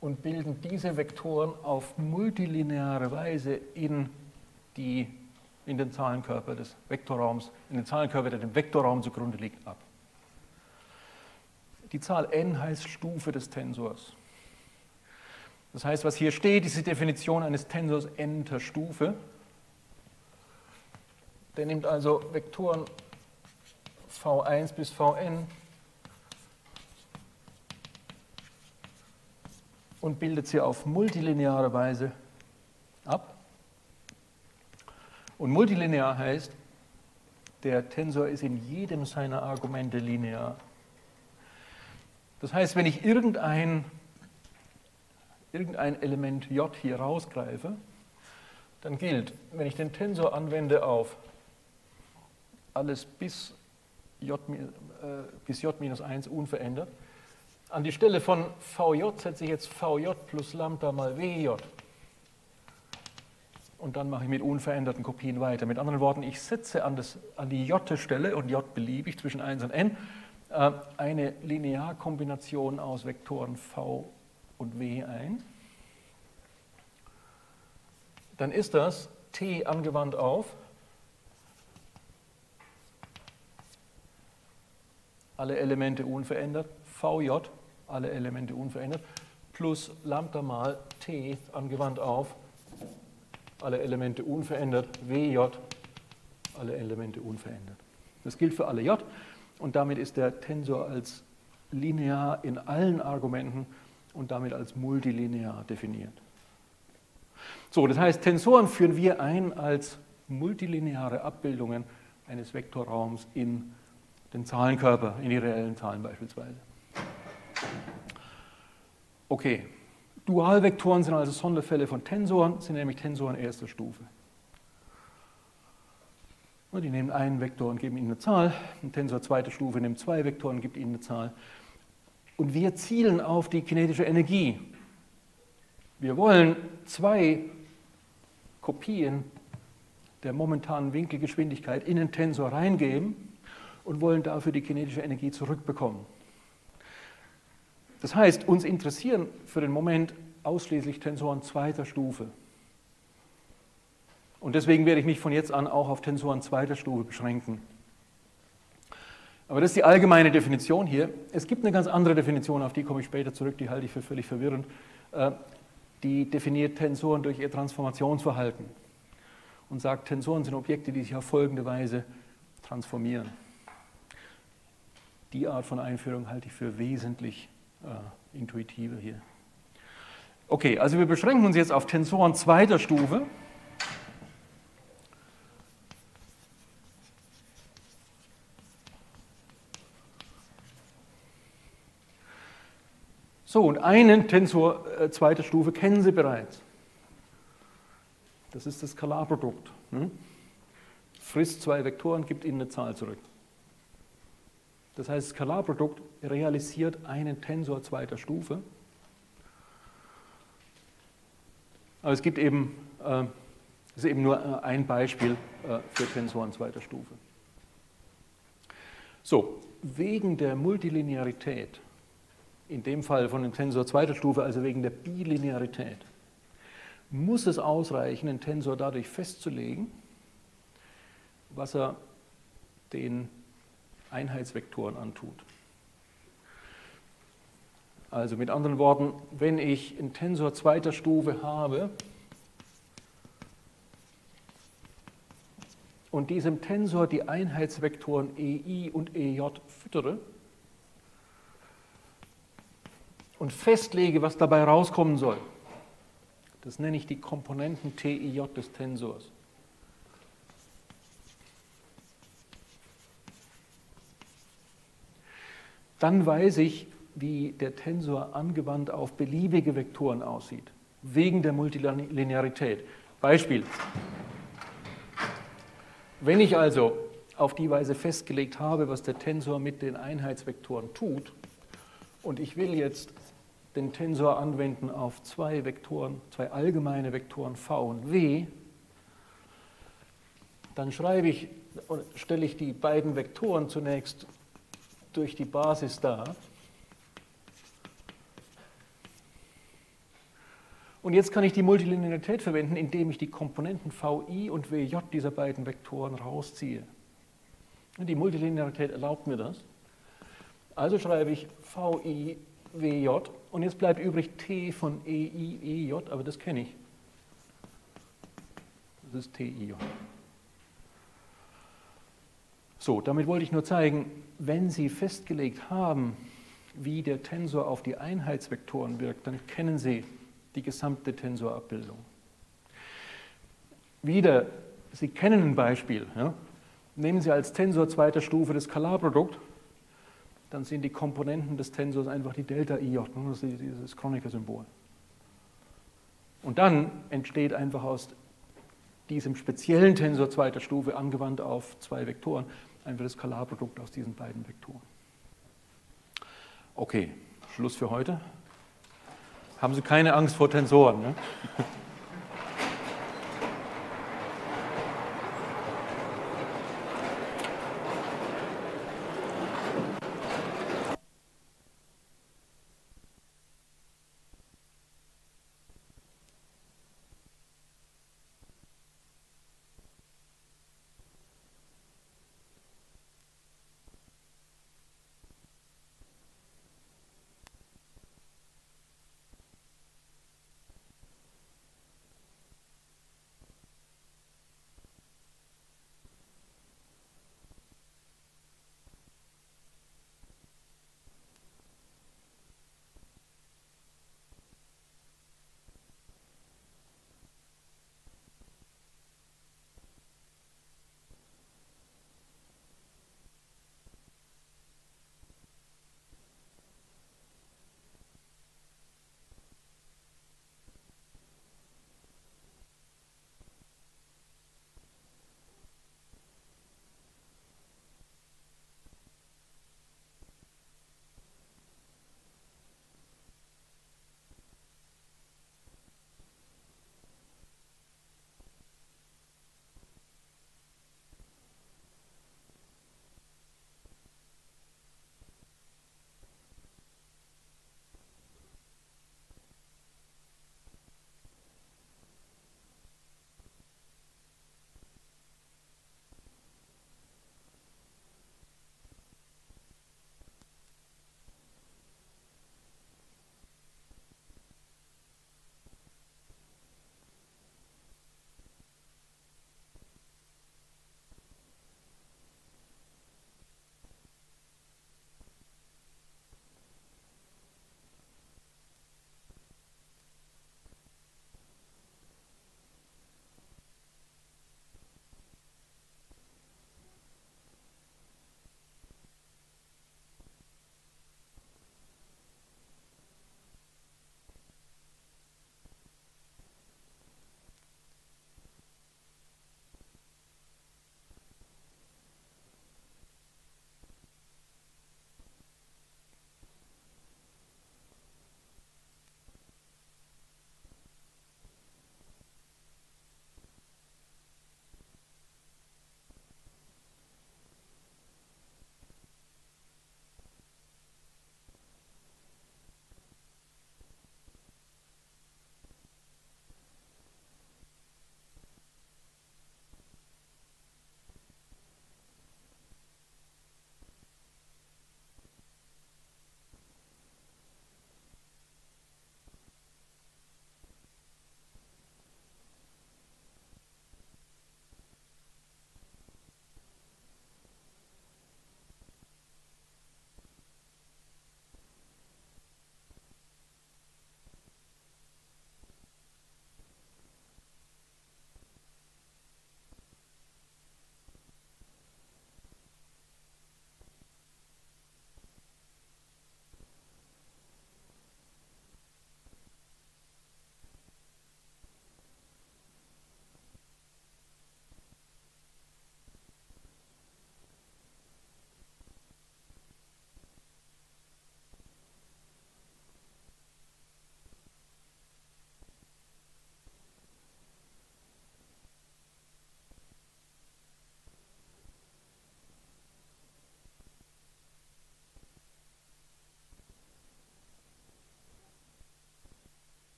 und bilden diese Vektoren auf multilineare Weise in, die, in den Zahlenkörper des Vektorraums, in den Zahlenkörper, der dem Vektorraum zugrunde liegt, ab. Die Zahl n heißt Stufe des Tensors. Das heißt, was hier steht, ist die Definition eines Tensors n-ter Stufe. Der nimmt also Vektoren V1 bis Vn und bildet sie auf multilineare Weise ab. Und multilinear heißt, der Tensor ist in jedem seiner Argumente linear. Das heißt, wenn ich irgendein, irgendein Element j hier rausgreife, dann gilt, wenn ich den Tensor anwende auf alles bis J, äh, bis J minus 1 unverändert. An die Stelle von Vj setze ich jetzt Vj plus Lambda mal Wj. Und dann mache ich mit unveränderten Kopien weiter. Mit anderen Worten, ich setze an, das, an die J-Stelle und J beliebig zwischen 1 und n äh, eine Linearkombination aus Vektoren V und W ein, dann ist das T angewandt auf. Alle Elemente unverändert, VJ, alle Elemente unverändert, plus Lambda mal T angewandt auf. Alle Elemente unverändert, WJ, alle Elemente unverändert. Das gilt für alle J. Und damit ist der Tensor als linear in allen Argumenten und damit als multilinear definiert. So, das heißt, Tensoren führen wir ein als multilineare Abbildungen eines Vektorraums in den Zahlenkörper, in die reellen Zahlen beispielsweise. Okay, Dualvektoren sind also Sonderfälle von Tensoren, sind nämlich Tensoren erster Stufe. Die nehmen einen Vektor und geben ihnen eine Zahl. Ein Tensor zweiter Stufe nimmt zwei Vektoren und gibt ihnen eine Zahl. Und wir zielen auf die kinetische Energie. Wir wollen zwei Kopien der momentanen Winkelgeschwindigkeit in den Tensor reingeben und wollen dafür die kinetische Energie zurückbekommen. Das heißt, uns interessieren für den Moment ausschließlich Tensoren zweiter Stufe. Und deswegen werde ich mich von jetzt an auch auf Tensoren zweiter Stufe beschränken. Aber das ist die allgemeine Definition hier. Es gibt eine ganz andere Definition, auf die komme ich später zurück, die halte ich für völlig verwirrend. Äh, die definiert Tensoren durch ihr Transformationsverhalten und sagt, Tensoren sind Objekte, die sich auf folgende Weise transformieren. Die Art von Einführung halte ich für wesentlich äh, intuitiver hier. Okay, also wir beschränken uns jetzt auf Tensoren zweiter Stufe. So, und einen Tensor äh, zweiter Stufe kennen Sie bereits. Das ist das Skalarprodukt. Hm? Frisst zwei Vektoren, gibt Ihnen eine Zahl zurück. Das heißt, das Skalarprodukt realisiert einen Tensor zweiter Stufe. Aber es gibt eben, äh, ist eben nur äh, ein Beispiel äh, für Tensoren zweiter Stufe. So, wegen der Multilinearität in dem Fall von dem Tensor zweiter Stufe, also wegen der Bilinearität, muss es ausreichen, den Tensor dadurch festzulegen, was er den Einheitsvektoren antut. Also mit anderen Worten, wenn ich einen Tensor zweiter Stufe habe und diesem Tensor die Einheitsvektoren EI und EJ füttere, und festlege, was dabei rauskommen soll. Das nenne ich die Komponenten TIJ des Tensors. Dann weiß ich, wie der Tensor angewandt auf beliebige Vektoren aussieht, wegen der Multilinearität. Beispiel. Wenn ich also auf die Weise festgelegt habe, was der Tensor mit den Einheitsvektoren tut, und ich will jetzt den Tensor anwenden auf zwei Vektoren, zwei allgemeine Vektoren v und w, dann schreibe ich, stelle ich die beiden Vektoren zunächst durch die Basis dar. Und jetzt kann ich die Multilinearität verwenden, indem ich die Komponenten vi und wj dieser beiden Vektoren rausziehe. Die Multilinearität erlaubt mir das. Also schreibe ich vi wj und jetzt bleibt übrig t von ei, ej, aber das kenne ich. Das ist tij. So, damit wollte ich nur zeigen, wenn Sie festgelegt haben, wie der Tensor auf die Einheitsvektoren wirkt, dann kennen Sie die gesamte Tensorabbildung. Wieder, Sie kennen ein Beispiel. Ja? Nehmen Sie als Tensor zweiter Stufe das Skalarprodukt dann sind die Komponenten des Tensors einfach die Delta-IJ, ne? das ist dieses Kronecker-Symbol. Und dann entsteht einfach aus diesem speziellen Tensor zweiter Stufe, angewandt auf zwei Vektoren, einfach das Skalarprodukt aus diesen beiden Vektoren. Okay, Schluss für heute. Haben Sie keine Angst vor Tensoren. Ne?